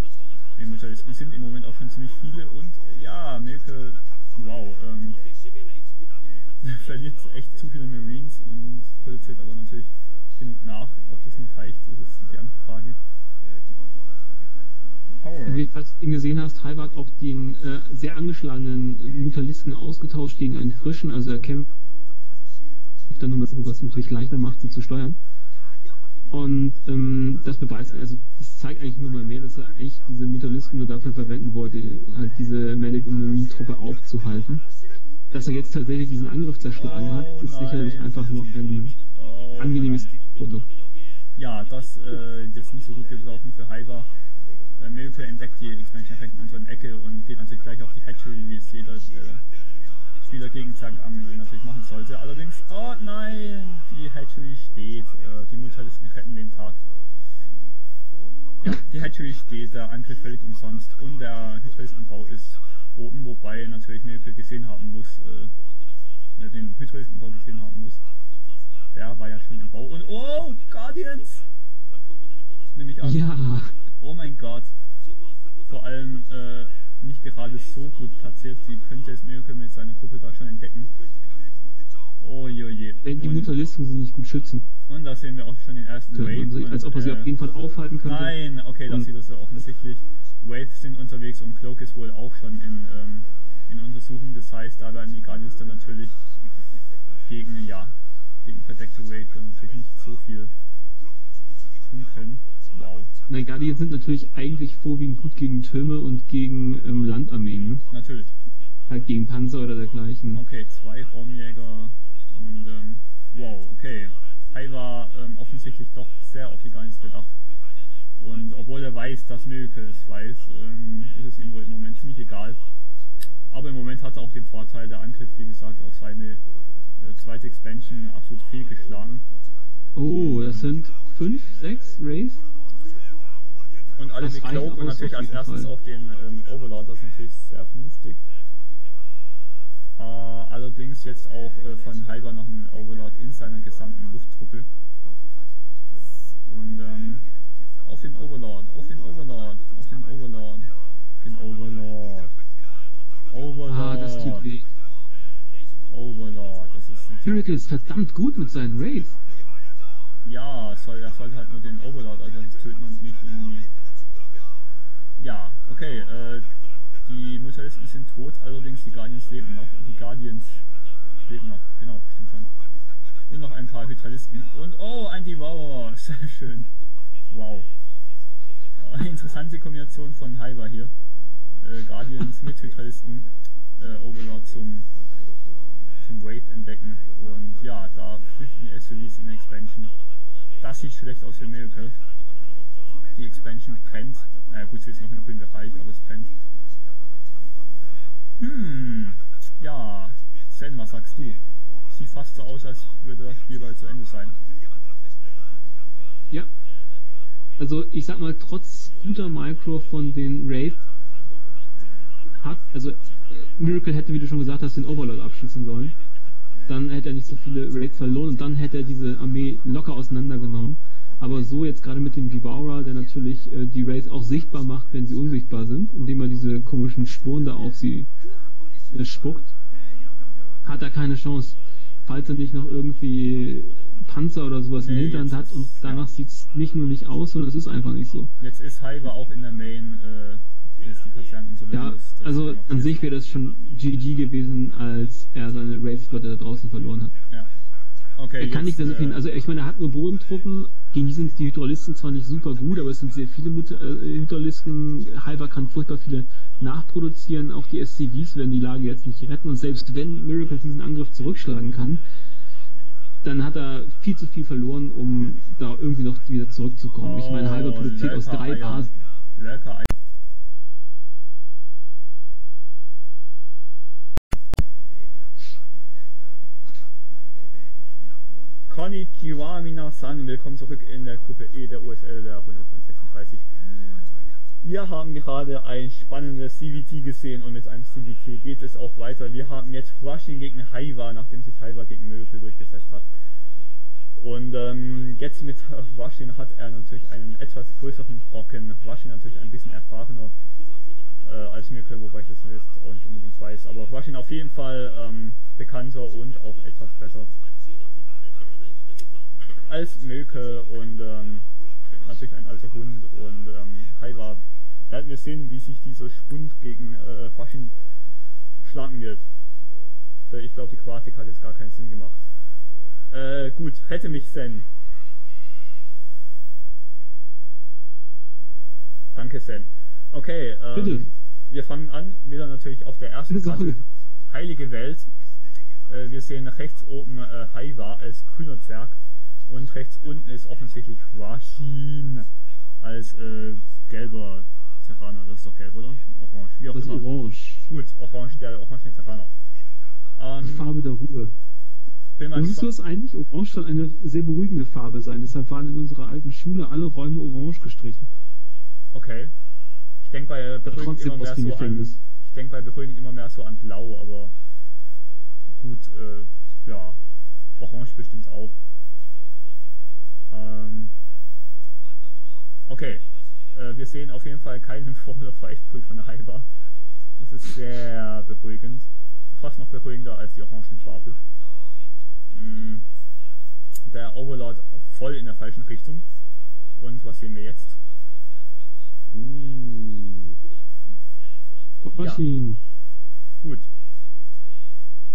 Nee, Mutualisten sind im Moment auch schon ziemlich viele und ja, Milke, wow, ähm, verliert echt zu viele Marines und produziert aber natürlich genug nach. Ob das noch reicht, ist die andere Frage. Wie du eben gesehen hast, Halber hat auch den äh, sehr angeschlagenen Mutalisten ausgetauscht gegen einen frischen, also er kämpft dann nur mit, was natürlich leichter macht, sie zu steuern. Und ähm, das beweist, also das zeigt eigentlich nur mal mehr, dass er eigentlich diese Mutalisten nur dafür verwenden wollte, halt diese Medic und Marine Truppe aufzuhalten. Dass er jetzt tatsächlich diesen Angriff zerschlagen hat, ist oh sicherlich einfach nur ein oh, angenehmes Produkt. Ja, das äh, ist nicht so gut gelaufen für Hiver. Äh, Milke entdeckt die Expansion recht in unteren Ecke und geht natürlich gleich auf die Hatchery, wie es jeder äh, Spieler gegen Zack am natürlich machen sollte. Allerdings, oh nein, die Hatchery steht, äh, die Mutalisten retten den Tag. Ja, die Hatchery steht, der Angriff völlig umsonst und der Hydraliskenbau ist oben, wobei natürlich Milke gesehen haben muss, äh, den Hydraliskenbau gesehen haben muss. Der war ja schon im Bau und oh, Guardians! Nehme ich an. Ja. Oh mein Gott. Vor allem, äh, nicht gerade so gut platziert. Sie könnte es Miracle mit seiner Gruppe da schon entdecken. Oh je, je. Die Mutalisten sie nicht gut schützen. Und da sehen wir auch schon den ersten ja, Wave. Als ob er sie auf jeden Fall aufhalten könnte. Nein, okay, das sieht das ja offensichtlich. Waves sind unterwegs und Cloak ist wohl auch schon in, ähm, in Untersuchung. Das heißt, da werden die Guardians dann natürlich gegen, ja, gegen verdeckte Wave dann natürlich nicht so viel tun können. Wow. Na, Guardians sind natürlich eigentlich vorwiegend gut gegen Türme und gegen ähm, Landarmeen, ne? Natürlich. Halt gegen Panzer oder dergleichen. Okay, zwei Raumjäger und ähm, wow, okay. Hai war ähm, offensichtlich doch sehr auf die Guardians bedacht. Und obwohl er weiß, dass Miracle es weiß, ähm, ist es ihm wohl im Moment ziemlich egal. Aber im Moment hat er auch den Vorteil, der Angriff, wie gesagt, auf seine äh, zweite Expansion absolut fehlgeschlagen. Oh, das sind 5, 6 Rays? Und alle mit Cloak und natürlich als erstes Fall. auch den ähm, Overlord, das ist natürlich sehr vernünftig. Äh, allerdings jetzt auch äh, von Hyber noch ein Overlord in seiner gesamten Lufttruppe. Und ähm, auf den Overlord, auf den Overlord, auf den Overlord, den Overlord. Overlord. Ah, das tut weh. Overlord, das ist Miracle ist verdammt gut mit seinen Rays. Ja, soll, er sollte halt nur den Overlord als erstes töten und nicht irgendwie ja, okay, äh, die Mutualisten sind tot, allerdings die Guardians leben noch. Die Guardians leben noch, genau, stimmt schon. Und noch ein paar Hydralisten. Und oh, ein Devourer, sehr schön. Wow. Äh, interessante Kombination von Hyber hier. Äh, Guardians mit Hydralisten, äh, Overlord zum, zum Wraith entdecken. Und ja, da flüchten die SUVs in der Expansion. Das sieht schlecht aus für Miracle die Expansion brennt. Naja gut, sie ist noch im grünen Bereich, aber es brennt. Hm, ja, Sen, was sagst du? Sieht fast so aus, als würde das Spiel bald zu Ende sein. Ja. Also ich sag mal, trotz guter Micro von den Wraith hat, also Miracle hätte, wie du schon gesagt hast, den Overlord abschießen sollen. Dann hätte er nicht so viele Wraiths verloren und dann hätte er diese Armee locker auseinandergenommen. Aber so jetzt gerade mit dem Devourer, der natürlich äh, die Rays auch sichtbar macht, wenn sie unsichtbar sind, indem er diese komischen Spuren da auf sie äh, spuckt, hat er keine Chance. Falls er nicht noch irgendwie Panzer oder sowas nee, im Hintern hat und danach ja. sieht's nicht nur nicht aus, sondern es ist einfach nicht so. Jetzt ist Hyber auch in der Main, äh, so Ja, also an sich wäre das schon GG gewesen, als er seine Race-Flotte da draußen verloren hat. Ja. Okay, er kann nicht mehr so viel, äh, also ich meine, er hat nur Bodentruppen, gegen die sind die Hydralisten zwar nicht super gut, aber es sind sehr viele Mut äh, Hydralisten, Halber kann furchtbar viele nachproduzieren, auch die SCVs werden die Lage jetzt nicht retten. Und selbst wenn Miracle diesen Angriff zurückschlagen kann, dann hat er viel zu viel verloren, um da irgendwie noch wieder zurückzukommen. Oh, ich meine, Halber produziert aus drei Basen. Konnichiwa minasan, willkommen zurück in der Gruppe E der USL der Runde von 36. Wir haben gerade ein spannendes CVT gesehen und mit einem CVT geht es auch weiter. Wir haben jetzt Rushing gegen Haiwa, nachdem sich Haiwa gegen Miracle durchgesetzt hat. Und ähm, jetzt mit Waschin hat er natürlich einen etwas größeren Brocken. Waschin natürlich ein bisschen erfahrener äh, als Mirke, wobei ich das jetzt auch nicht unbedingt weiß. Aber Waschin auf jeden Fall ähm, bekannter und auch etwas besser als Milke und ähm, natürlich ein alter Hund und ähm, Haiwa. Werden wir sehen, wie sich dieser Spund gegen äh, Waschin schlagen wird. Ich glaube, die Quatik hat jetzt gar keinen Sinn gemacht. Äh, gut, rette mich Sen. Danke Sen. Okay, ähm, Bitte. wir fangen an, wieder natürlich auf der ersten Karte. Heilige Welt. Äh, wir sehen rechts oben äh, Haiwa als grüner Zwerg und rechts unten ist offensichtlich Washin als äh, gelber Terraner. Das ist doch gelb, oder? Orange, wie auch das immer. Ist orange. Gut, orange, der orange Terraner. Ähm, Die Farbe der Ruhe. Du es eigentlich? Orange soll eine sehr beruhigende Farbe sein. Deshalb waren in unserer alten Schule alle Räume orange gestrichen. Okay. Ich denke bei beruhigend immer mehr so an. Ich denke bei beruhigend immer mehr so an Blau, aber gut, äh, ja. Orange bestimmt auch. Ähm, okay. Äh, wir sehen auf jeden Fall keinen Fall of Pool von der Hyper. Das ist sehr beruhigend. Fast noch beruhigender als die orangene Farbe. Mm, der Overlord voll in der falschen Richtung. Und was sehen wir jetzt? Uh. Ja. Gut.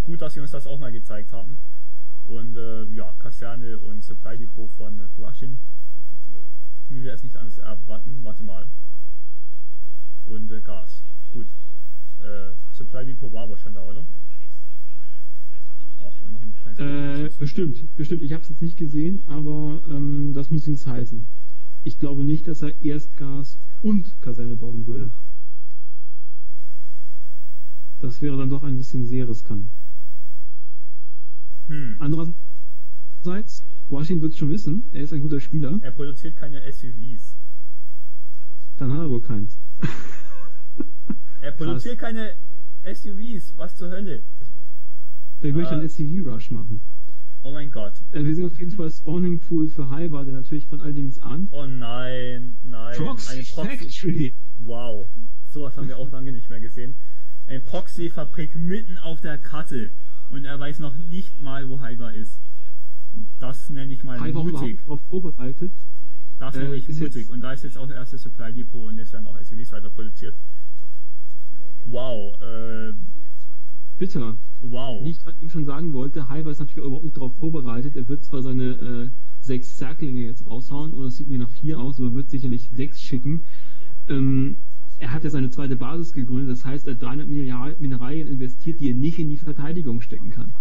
Gut, dass sie uns das auch mal gezeigt haben. Und äh, ja, Kaserne und Supply Depot von Huashin. Wie wir es nicht anders erwarten. Warte mal. Und äh, Gas. Gut. Äh, Supply Depot war aber schon da, oder? Auch noch ein kleines äh, Bestimmt, bestimmt. Ich habe es jetzt nicht gesehen, aber ähm, das muss nichts heißen. Ich glaube nicht, dass er erst Gas und Kaserne bauen würde. Das wäre dann doch ein bisschen sehr riskant. Hm. Andererseits, Washington wird es schon wissen, er ist ein guter Spieler. Er produziert keine SUVs. Dann hat er wohl keins. er produziert Krass. keine SUVs, was zur Hölle. Vielleicht möchte ich einen SUV-Rush machen. Oh mein Gott. Äh, wir sind auf jeden Fall Spawning Pool für Hyper, der natürlich von all dem nichts ahnt. Oh nein, nein. Proxy eine Proxy Factory. Wow. Sowas haben wir auch lange nicht mehr gesehen. Eine Proxy-Fabrik mitten auf der Karte und er weiß noch nicht mal, wo Hyper ist. Das nenne ich mal Hyper mutig. darauf vorbereitet. Das nenne äh, ich mutig. Und da ist jetzt auch der erste Supply Depot und jetzt werden auch SUVs weiter produziert. Wow. Äh, Bitter. Wow. Wie ich gerade eben schon sagen wollte, Hyper ist natürlich überhaupt nicht darauf vorbereitet. Er wird zwar seine äh, sechs Zerklinge jetzt raushauen, oder es sieht mir nach vier aus, aber wird sicherlich sechs schicken. Ähm, er hat ja seine zweite Basis gegründet, das heißt, er hat 300 Mineralien investiert, die er nicht in die Verteidigung stecken kann.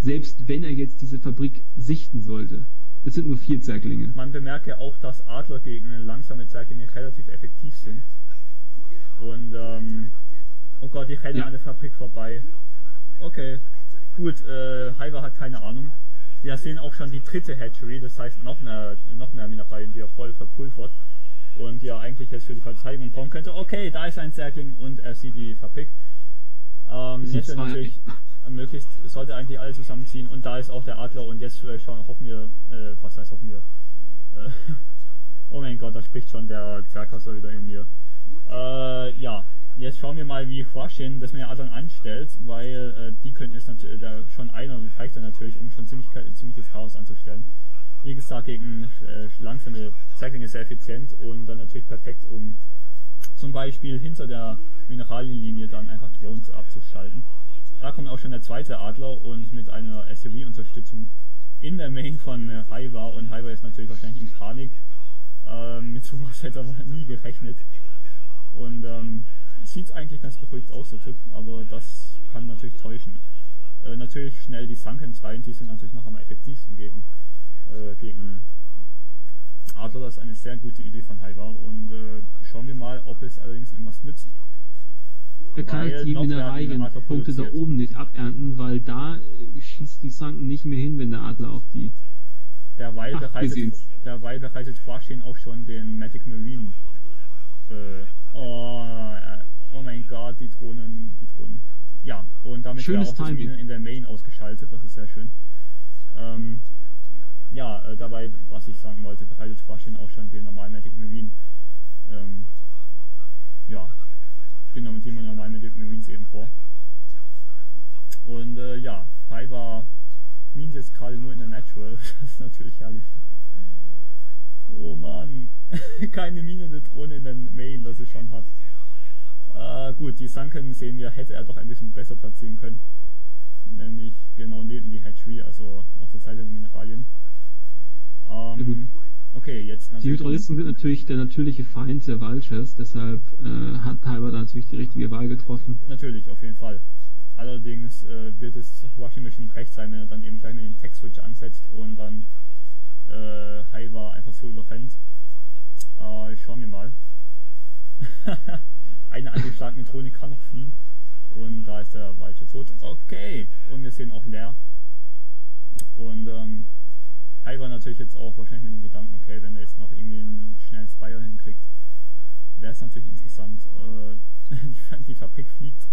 Selbst wenn er jetzt diese Fabrik sichten sollte. Es sind nur vier Zerglinge. Man bemerke auch, dass Adler gegen langsame Zerglinge relativ effektiv sind. Und, ähm, oh Gott, ich renne ja. an der Fabrik vorbei. Okay, gut, äh, Hyber hat keine Ahnung. Wir sehen auch schon die dritte Hatchery, das heißt noch mehr, noch mehr Mineralien, die er voll verpulvert und ja eigentlich jetzt für die Verteidigung kommen könnte. Okay, da ist ein Zergling und er sieht die Fabrik. Ähm, jetzt natürlich möglichst, sollte eigentlich alle zusammenziehen und da ist auch der Adler und jetzt äh, schauen, hoffen wir, äh, was heißt hoffen wir? Äh, oh mein Gott, da spricht schon der Zerkasser wieder in mir. Äh, ja, jetzt schauen wir mal, wie Huashin das mit den Adlern anstellt, weil äh, die könnten jetzt natürlich, da schon einer reicht dann natürlich, um schon ziemlich, ziemliches Chaos anzustellen. Wie gesagt, gegen äh, langsame Cycling sehr effizient und dann natürlich perfekt, um zum Beispiel hinter der Mineralienlinie dann einfach Drones abzuschalten. Da kommt auch schon der zweite Adler und mit einer SUV-Unterstützung in der Main von äh, und Haiwa ist natürlich wahrscheinlich in Panik. Ähm, mit sowas hätte er nie gerechnet. Und ähm, sieht eigentlich ganz beruhigt aus, der Typ, aber das kann natürlich täuschen. Äh, natürlich schnell die Sunkens rein, die sind natürlich noch am effektivsten gegen, äh, gegen Adler, das ist eine sehr gute Idee von Haiwa und äh, schauen wir mal, ob es allerdings ihm was nützt. Er kann die Mineralienpunkte da oben nicht abernten, weil da äh, schießt die Sunken nicht mehr hin, wenn der Adler auf die. Derweil Ach, bereitet, derweil bereitet Farshin auch schon den Matic Marine. Äh, oh, äh, oh mein Gott, die Drohnen, die Drohnen. Ja, und damit wäre auch das Minen in der Main ausgeschaltet, das ist sehr schön. Ähm, ja, äh, dabei, was ich sagen wollte, bereitet Forschung auch schon den normalen Magic Marine. Ähm, ja, ich bin damit immer normal Magic Marines eben vor. Und äh, ja, Pi war Minen jetzt gerade nur in der Natural. Das ist natürlich herrlich. Oh man, keine Mine, eine Drohne in den Main, das ist schon hart. Äh, gut, die Sunken sehen wir, hätte er doch ein bisschen besser platzieren können. Nämlich genau neben die Hatchery, also auf der Seite der Mineralien. Ähm, okay, jetzt natürlich. Die Hydralisten sind natürlich der natürliche Feind der Vultures, deshalb äh, hat Halber da natürlich die richtige Wahl getroffen. Natürlich, auf jeden Fall. Allerdings äh, wird es Washing Machine recht sein, wenn er dann eben gleich mit den Tech-Switch ansetzt und dann äh, Haiwa einfach so überrennt. Äh, schauen wir mal. Eine angeschlagene Drohne kann noch fliehen. Und da ist der Walche tot. Okay. Und wir sehen auch leer. Und ähm, Haiwa natürlich jetzt auch wahrscheinlich mit dem Gedanken, okay, wenn er jetzt noch irgendwie einen schnellen Spire hinkriegt, wäre es natürlich interessant. Äh, die, die Fabrik fliegt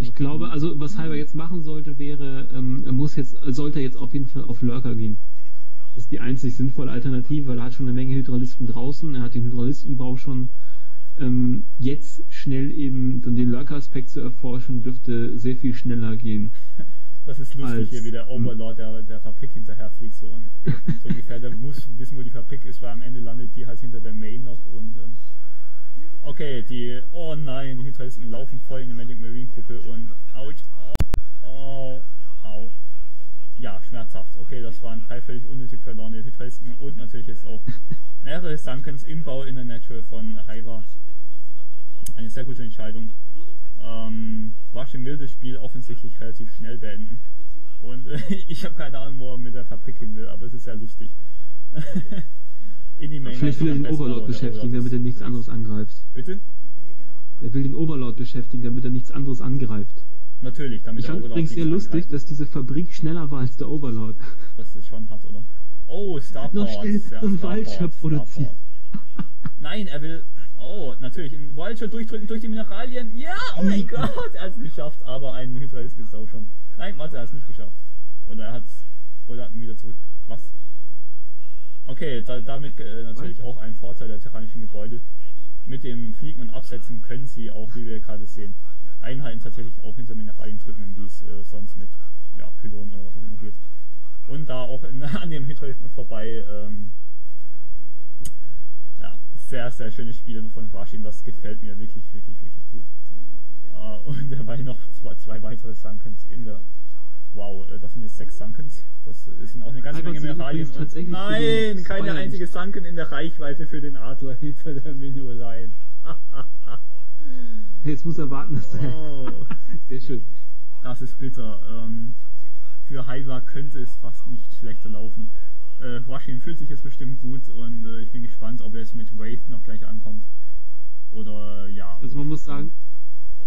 ich glaube, also was Halber jetzt machen sollte, wäre, ähm, er muss jetzt, sollte jetzt auf jeden Fall auf Lurker gehen. Das ist die einzig sinnvolle Alternative, weil er hat schon eine Menge Hydralisten draußen, er hat den Hydralistenbau schon. Ähm, jetzt schnell eben dann den Lurker-Aspekt zu erforschen, dürfte sehr viel schneller gehen. Das ist lustig hier, wie der Overlord der, der Fabrik hinterherfliegt, so, und, so ungefähr. Der muss wissen, wo die Fabrik ist, weil am Ende landet die halt hinter der Main noch und ähm, Okay, die. Oh nein, die Hydralisten laufen voll in die Magic Marine Gruppe und. Ouch. Oh, oh, au. Ja, schmerzhaft. Okay, das waren drei völlig unnötig verlorene Hydralisten und natürlich jetzt auch mehrere Sunkens im Bau in der Natural von Haiva. Eine sehr gute Entscheidung. Ähm, Washing will das Spiel offensichtlich relativ schnell beenden. Und äh, ich habe keine Ahnung, wo er mit der Fabrik hin will, aber es ist sehr lustig. in die Vielleicht will er den Overlord beschäftigen, damit er nichts anderes angreift. Bitte? Er will den Overlord beschäftigen, damit er nichts anderes angreift. Natürlich, damit ich der Overlord übrigens sehr lustig, angreift. dass diese Fabrik schneller war als der Overlord. Das ist schon hart, oder? Oh, Starport. Noch schnell ja, einen Vulture produziert. Nein, er will... Oh, natürlich, einen Vulture durchdrücken durch die Mineralien. Ja, oh mein Gott, er hat es geschafft, aber ein Hydralisk ist auch schon. Nein, warte, er hat es nicht geschafft. Oder er hat oder hat ihn wieder zurück. Was? Okay, da, damit äh, natürlich auch ein Vorteil der terranischen Gebäude. Mit dem Fliegen und Absetzen können sie auch, wie wir gerade sehen, Einheiten tatsächlich auch hinter Mineralien drücken, wie es äh, sonst mit ja, Pylonen oder was auch immer geht. Und da auch in, an dem Hydralisten vorbei, ähm, ja, sehr, sehr schönes Spiel von Washin, das gefällt mir wirklich, wirklich, wirklich gut. Äh, und dabei noch zwei, zwei weitere Sunkens in der Wow, äh, das sind jetzt sechs Sunkens. Das sind auch eine ganze Menge Mineralien. Nein, keine einzige Sunken in der Reichweite für den Adler hinter der Menu-Line. jetzt muss er warten, dass er... Oh. Sehr schön. Das ist bitter. Ähm, für Haiwa könnte es fast nicht schlechter laufen. Äh, Washington fühlt sich jetzt bestimmt gut und äh, ich bin gespannt, ob er jetzt mit Wave noch gleich ankommt. Oder ja. Also man muss sagen,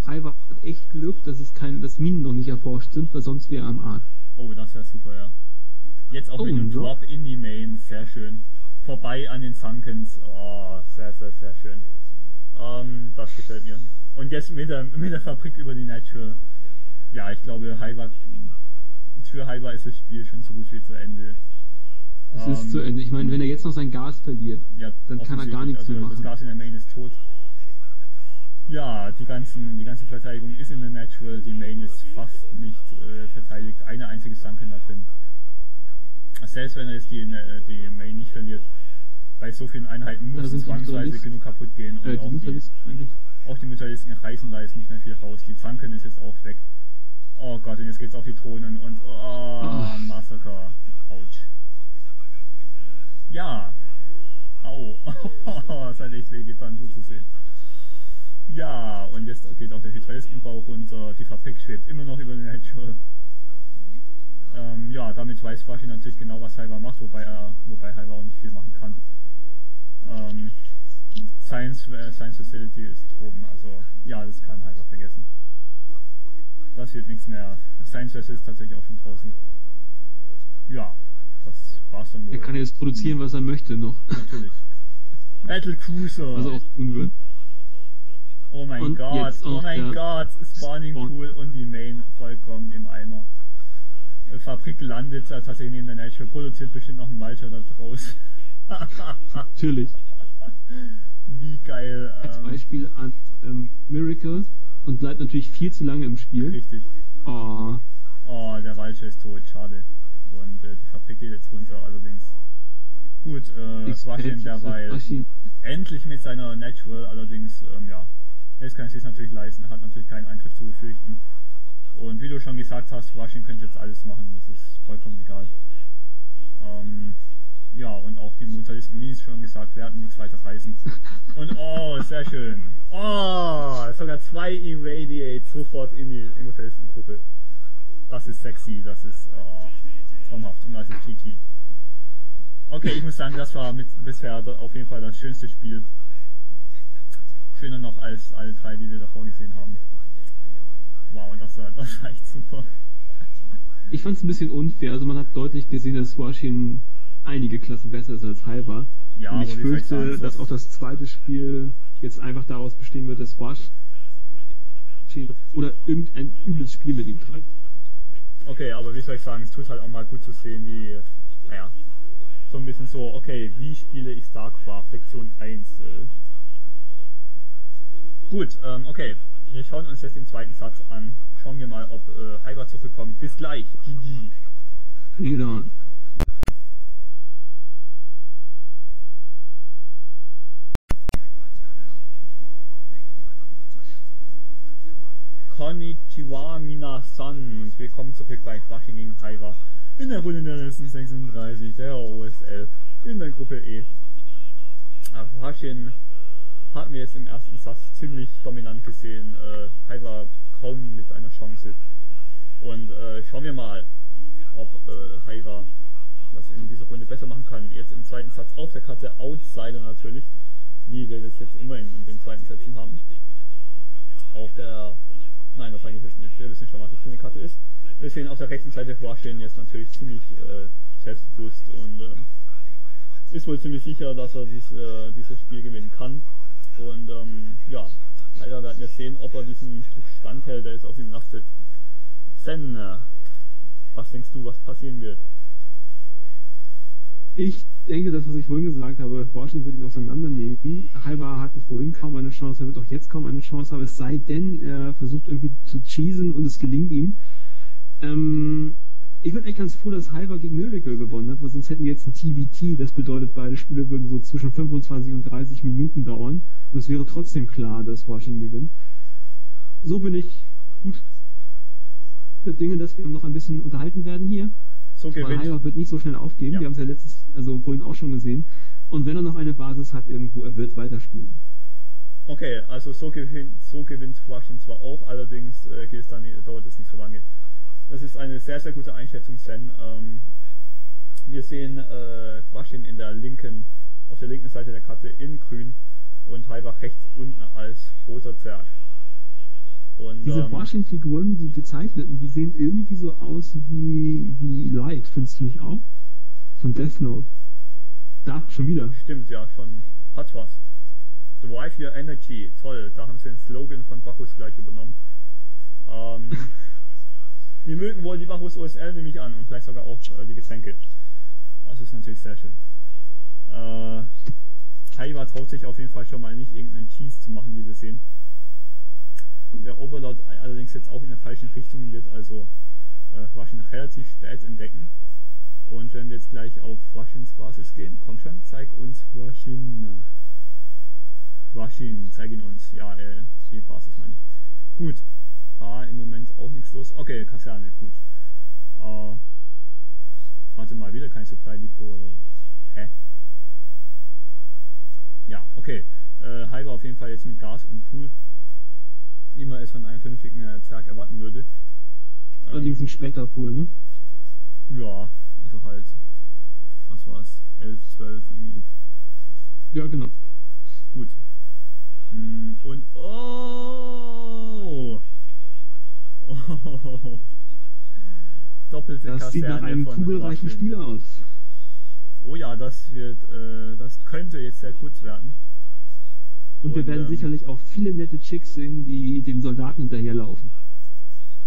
Treiber hat echt Glück, dass es kein, dass Minen noch nicht erforscht sind, weil sonst wäre er am Arsch. Oh, das wäre super, ja. Jetzt auch oh, mit dem so. Drop in die Main, sehr schön. Vorbei an den Sunkens, oh, sehr, sehr, sehr schön. Ähm, das gefällt mir. Und jetzt mit der, mit der Fabrik über die Natural. Ja, ich glaube, Haiba, für Haiba ist das Spiel schon so gut wie zu Ende. Es ähm, ist zu Ende. Ich meine, wenn er jetzt noch sein Gas verliert, ja, dann kann er gar nichts also mehr machen. Das Gas in der Main ist tot. Ja, die, ganzen, die ganze Verteidigung ist in der Natural, die Main ist fast nicht äh, verteidigt, eine einzige Sunken da drin. Selbst wenn er jetzt die, äh, die Main nicht verliert, bei so vielen Einheiten muss zwangsweise genug kaputt gehen und äh, auch, die, auch die Mutalisten reißen da jetzt nicht mehr viel raus. Die Zanken ist jetzt auch weg. Oh Gott, und jetzt geht's auf die Thronen und oh, oh. Massaker. Autsch. Ja. Au. das hat echt weh getan, du zu sehen. Ja, und jetzt geht auch der Hydralistenbau runter, die Fabrik schwebt immer noch über den Hedgehog. Ähm, ja, damit weiß Fashi natürlich genau, was Halva macht, wobei er, wobei Halva auch nicht viel machen kann. Ähm, Science, äh, Science Facility ist droben, also ja, das kann Halva vergessen. Das wird nichts mehr. Science Facility ist tatsächlich auch schon draußen. Ja, das war's dann wohl. Er kann jetzt produzieren, was er möchte noch. Natürlich. Battle Cruiser. Was er auch tun wird. Oh mein und Gott, oh mein Gott, Spawning Pool und die Main vollkommen im Eimer. äh, Fabrik landet äh, tatsächlich neben der Nashville, produziert bestimmt noch einen Walter da draußen. Natürlich. Wie geil. Als Ähm, Beispiel an ähm, Miracle und bleibt natürlich viel zu lange im Spiel. richtig. Oh, Oh, der Walcher ist tot, schade. Und äh, die jetzt runter, allerdings. Gut, äh, Waschen derweil endlich mit seiner Natural, allerdings, ähm, ja, jetzt kann es sich natürlich leisten, hat natürlich keinen Angriff zu befürchten. Und wie du schon gesagt hast, Waschen könnte jetzt alles machen, das ist vollkommen egal. Ähm, ja, und auch die Mutalisten, wie es schon gesagt, werden nichts weiter reißen. Und oh, sehr schön. Oh, sogar zwei Irradiate sofort in die Mutalistengruppe. Das ist sexy, das ist oh, traumhaft und das ist GG. Okay, ich muss sagen, das war mit bisher auf jeden Fall das schönste Spiel. Schöner noch als alle drei, die wir davor gesehen haben. Wow, das war, das war echt super. Ich fand es ein bisschen unfair. Also man hat deutlich gesehen, dass Washin einige Klassen besser ist als Halber. Ja, und ich fürchte, dass das- auch das zweite Spiel jetzt einfach daraus bestehen wird, dass Washin oder irgendein übles Spiel mit ihm treibt. Okay, aber wie soll ich sagen, es tut halt auch mal gut zu sehen, wie, naja, so ein bisschen so, okay, wie spiele ich StarCraft Lektion 1? Äh. Gut, ähm, okay, wir schauen uns jetzt den zweiten Satz an. Schauen wir mal, ob äh, Hyber zurückkommt. Bis gleich, GG. Genau. Konnichiwa Minasan und willkommen zurück bei Flushing gegen Hyver in der Runde der letzten 36 der OSL in der Gruppe E. Äh, Flushing hatten wir jetzt im ersten Satz ziemlich dominant gesehen, äh, Hyver kaum mit einer Chance. Und äh, schauen wir mal, ob äh, Hyver das in dieser Runde besser machen kann. Jetzt im zweiten Satz auf der Karte Outsider natürlich, wie wir das jetzt immer in, in den zweiten Sätzen haben auf der. Nein, das sage ich jetzt nicht. Wir wissen schon, was das für eine Karte ist. Wir sehen auf der rechten Seite vorstehen jetzt natürlich ziemlich äh, selbstbewusst und ähm, ist wohl ziemlich sicher, dass er dies, äh, dieses Spiel gewinnen kann. Und ähm, ja, leider werden wir sehen, ob er diesen Druck standhält, der jetzt auf ihm lastet. Sen, äh, was denkst du, was passieren wird? Ich denke, das, was ich vorhin gesagt habe, Washington wird ihn auseinandernehmen. Halber hatte vorhin kaum eine Chance, er wird auch jetzt kaum eine Chance haben, es sei denn, er versucht irgendwie zu cheesen und es gelingt ihm. Ähm, ich bin echt ganz froh, dass Halber gegen Miracle gewonnen hat, weil sonst hätten wir jetzt ein TVT. Das bedeutet, beide Spiele würden so zwischen 25 und 30 Minuten dauern. Und es wäre trotzdem klar, dass Washington gewinnt. So bin ich gut der Dinge, dass wir noch ein bisschen unterhalten werden hier. So Weil gewinnt. Heirat wird nicht so schnell aufgeben. Ja. Wir haben es ja letztens, also vorhin auch schon gesehen. Und wenn er noch eine Basis hat irgendwo, er wird weiterspielen. Okay, also so gewinnt, so gewinnt Washington zwar auch, allerdings äh, geht es dann, dauert es nicht so lange. Das ist eine sehr, sehr gute Einschätzung, Sen. Ähm, wir sehen äh, Washington in der linken, auf der linken Seite der Karte in grün und Halbach rechts unten als roter Zerg. Und, Diese ähm, Washington-Figuren, die gezeichneten, die sehen irgendwie so aus wie, wie Light, findest du nicht auch? Von Death Note. Da, schon wieder. Stimmt, ja, schon hat was. Drive Your Energy, toll, da haben sie den Slogan von Bacchus gleich übernommen. Ähm, die mögen wohl die Bacchus OSL nämlich an und vielleicht sogar auch äh, die Getränke. Das ist natürlich sehr schön. Äh, Haiwa traut sich auf jeden Fall schon mal nicht irgendeinen Cheese zu machen, wie wir sehen. Der Overlord allerdings jetzt auch in der falschen Richtung wird also äh, wahrscheinlich relativ spät entdecken. Und wenn wir jetzt gleich auf Washins Basis gehen, komm schon, zeig uns Washin. Washin, zeig ihn uns. Ja, äh, die Basis meine ich. Gut, da im Moment auch nichts los. Okay, Kaserne, gut. Äh, warte mal, wieder kein Supply Depot oder. Hä? Ja, okay. Äh, Hyper auf jeden Fall jetzt mit Gas und Pool. Wie man es von einem vernünftigen äh, Zerg erwarten würde. Ähm, Allerdings ein später Pool, ne? ja, also halt, was war's, 11, 12 irgendwie. Ja, genau. Gut. Mm, Und oh! oh. Doppelte Das sieht nach Kaserne einem von kugelreichen. Spiel aus. Oh ja, das wird, äh, das könnte jetzt sehr kurz werden. Und wir werden ähm, sicherlich auch viele nette Chicks sehen, die den Soldaten hinterherlaufen.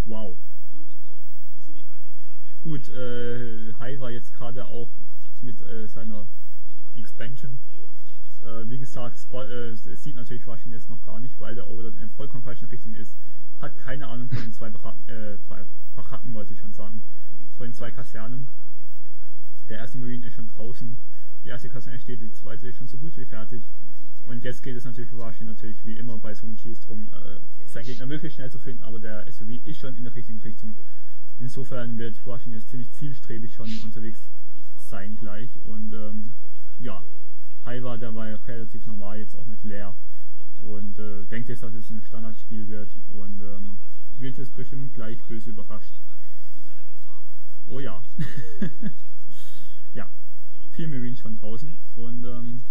Wow. Gut, äh, Hai war jetzt gerade auch mit äh, seiner Expansion. Äh, wie gesagt, äh, es sieht natürlich Washington jetzt noch gar nicht, weil der Overlord in vollkommen falschen Richtung ist. Hat keine Ahnung von den zwei Baracken, äh, Baracken wollte ich schon sagen, von den zwei Kasernen. Der erste Marine ist schon draußen, die erste Kaserne steht, die zweite ist schon so gut wie fertig. Und jetzt geht es natürlich für Washington natürlich wie immer bei so einem Cheese drum, äh, seinen Gegner möglichst schnell zu finden, aber der SUV ist schon in der richtigen Richtung. Insofern wird Washington jetzt ziemlich zielstrebig schon unterwegs sein gleich. Und ähm, ja, High war dabei relativ normal, jetzt auch mit leer. Und äh, denkt jetzt, dass es ein Standardspiel wird und ähm, wird es bestimmt gleich böse überrascht. Oh ja. ja, vier Marines schon draußen und ähm,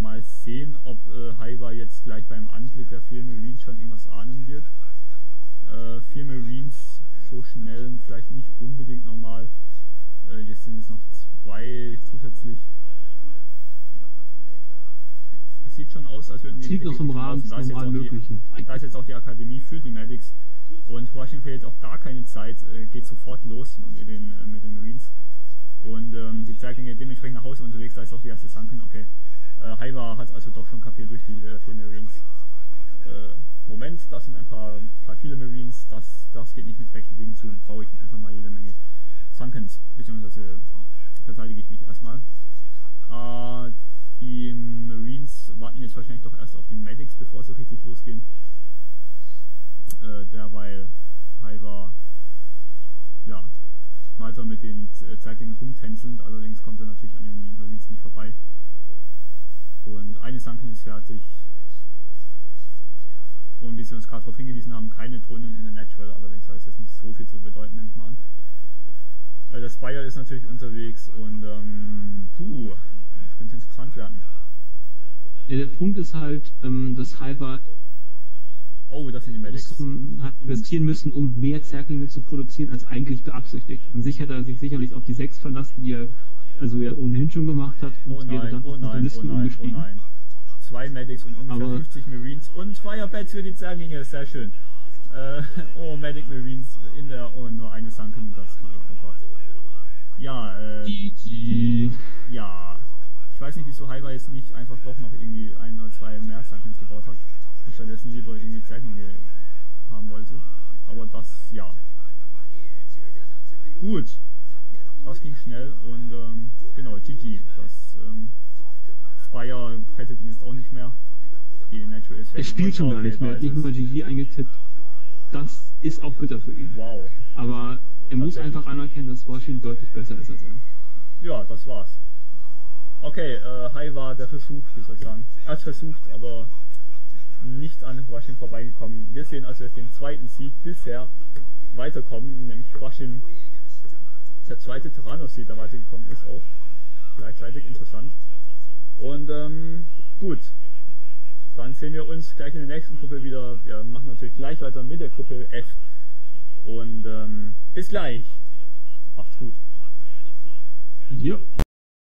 mal sehen, ob äh, Haiwa jetzt gleich beim Anblick der vier Marines schon irgendwas ahnen wird. Äh, vier Marines so schnell vielleicht nicht unbedingt normal. Äh, jetzt sind es noch zwei zusätzlich. Es sieht schon aus, als würden die. Sieht noch im Rahmen da, da ist jetzt auch die Akademie für die Medics. Und Washington fehlt auch gar keine Zeit, äh, geht sofort los mit den, äh, mit den Marines. Und ähm, die Zeitlinge dementsprechend nach Hause unterwegs, da ist auch die erste Sunken, okay. Äh, Haiwa hat also doch schon kapiert durch die äh, vier Marines. Äh, Moment, das sind ein paar, paar viele Marines, das, das geht nicht mit rechten Dingen zu, baue ich einfach mal jede Menge Sunkens, beziehungsweise verteidige ich mich erstmal. Äh, die Marines warten jetzt wahrscheinlich doch erst auf die Medics, bevor sie richtig losgehen. Äh, derweil Haiwa, ja, weiter mit den Zeitlingen rumtänzelnd, allerdings kommt er natürlich an den Marines nicht vorbei. Und eine Sunken ist fertig, und wie Sie uns gerade darauf hingewiesen haben, keine Drohnen in der Natural, allerdings hat es jetzt nicht so viel zu bedeuten, nehme ich mal an. Äh, der Spire ist natürlich unterwegs und ähm, puh, das könnte interessant werden. Ja, der Punkt ist halt, ähm, dass Hyper oh, das sind die Medics. hat investieren müssen, um mehr Zerklinge zu produzieren, als eigentlich beabsichtigt. An sich hat er sich sicherlich auf die 6 verlassen, die er also ja ohnehin schon gemacht hat und oh nein, wäre dann oh auf nein, Listen oh nein, umgestiegen. Oh nein zwei Medics und ungefähr Aber 50 Marines und Firebats für die Zerglinge, sehr schön. Äh, oh, Medic Marines in der, oh, nur eine Sunken, das oh Gott. Ja, äh, ja, ich weiß nicht, wieso Highway jetzt nicht einfach doch noch irgendwie ein oder zwei mehr Sunkens gebaut hat stattdessen lieber irgendwie Zerglinge haben wollte. Aber das, ja. Gut, das ging schnell und ähm, genau, GG, das ähm, Spire rettet ihn jetzt auch nicht mehr. Die Natural ist Er spielt schon gar nicht mehr, hat nicht mal GG eingetippt. Das ist auch bitter für ihn. Wow. Aber er muss einfach anerkennen, dass Washington deutlich besser ist als er. Ja, das war's. Okay, äh, High war der Versuch, wie soll ich sagen. Er hat versucht, aber nicht an Washington vorbeigekommen. Wir sehen also jetzt den zweiten Sieg bisher weiterkommen, nämlich Washington, der zweite Terranos-Sieg, der weitergekommen ist, auch gleichzeitig interessant. Und ähm, gut, dann sehen wir uns gleich in der nächsten Gruppe wieder. Wir machen natürlich gleich weiter mit der Gruppe F. Und ähm, bis gleich. Macht's gut. Ja.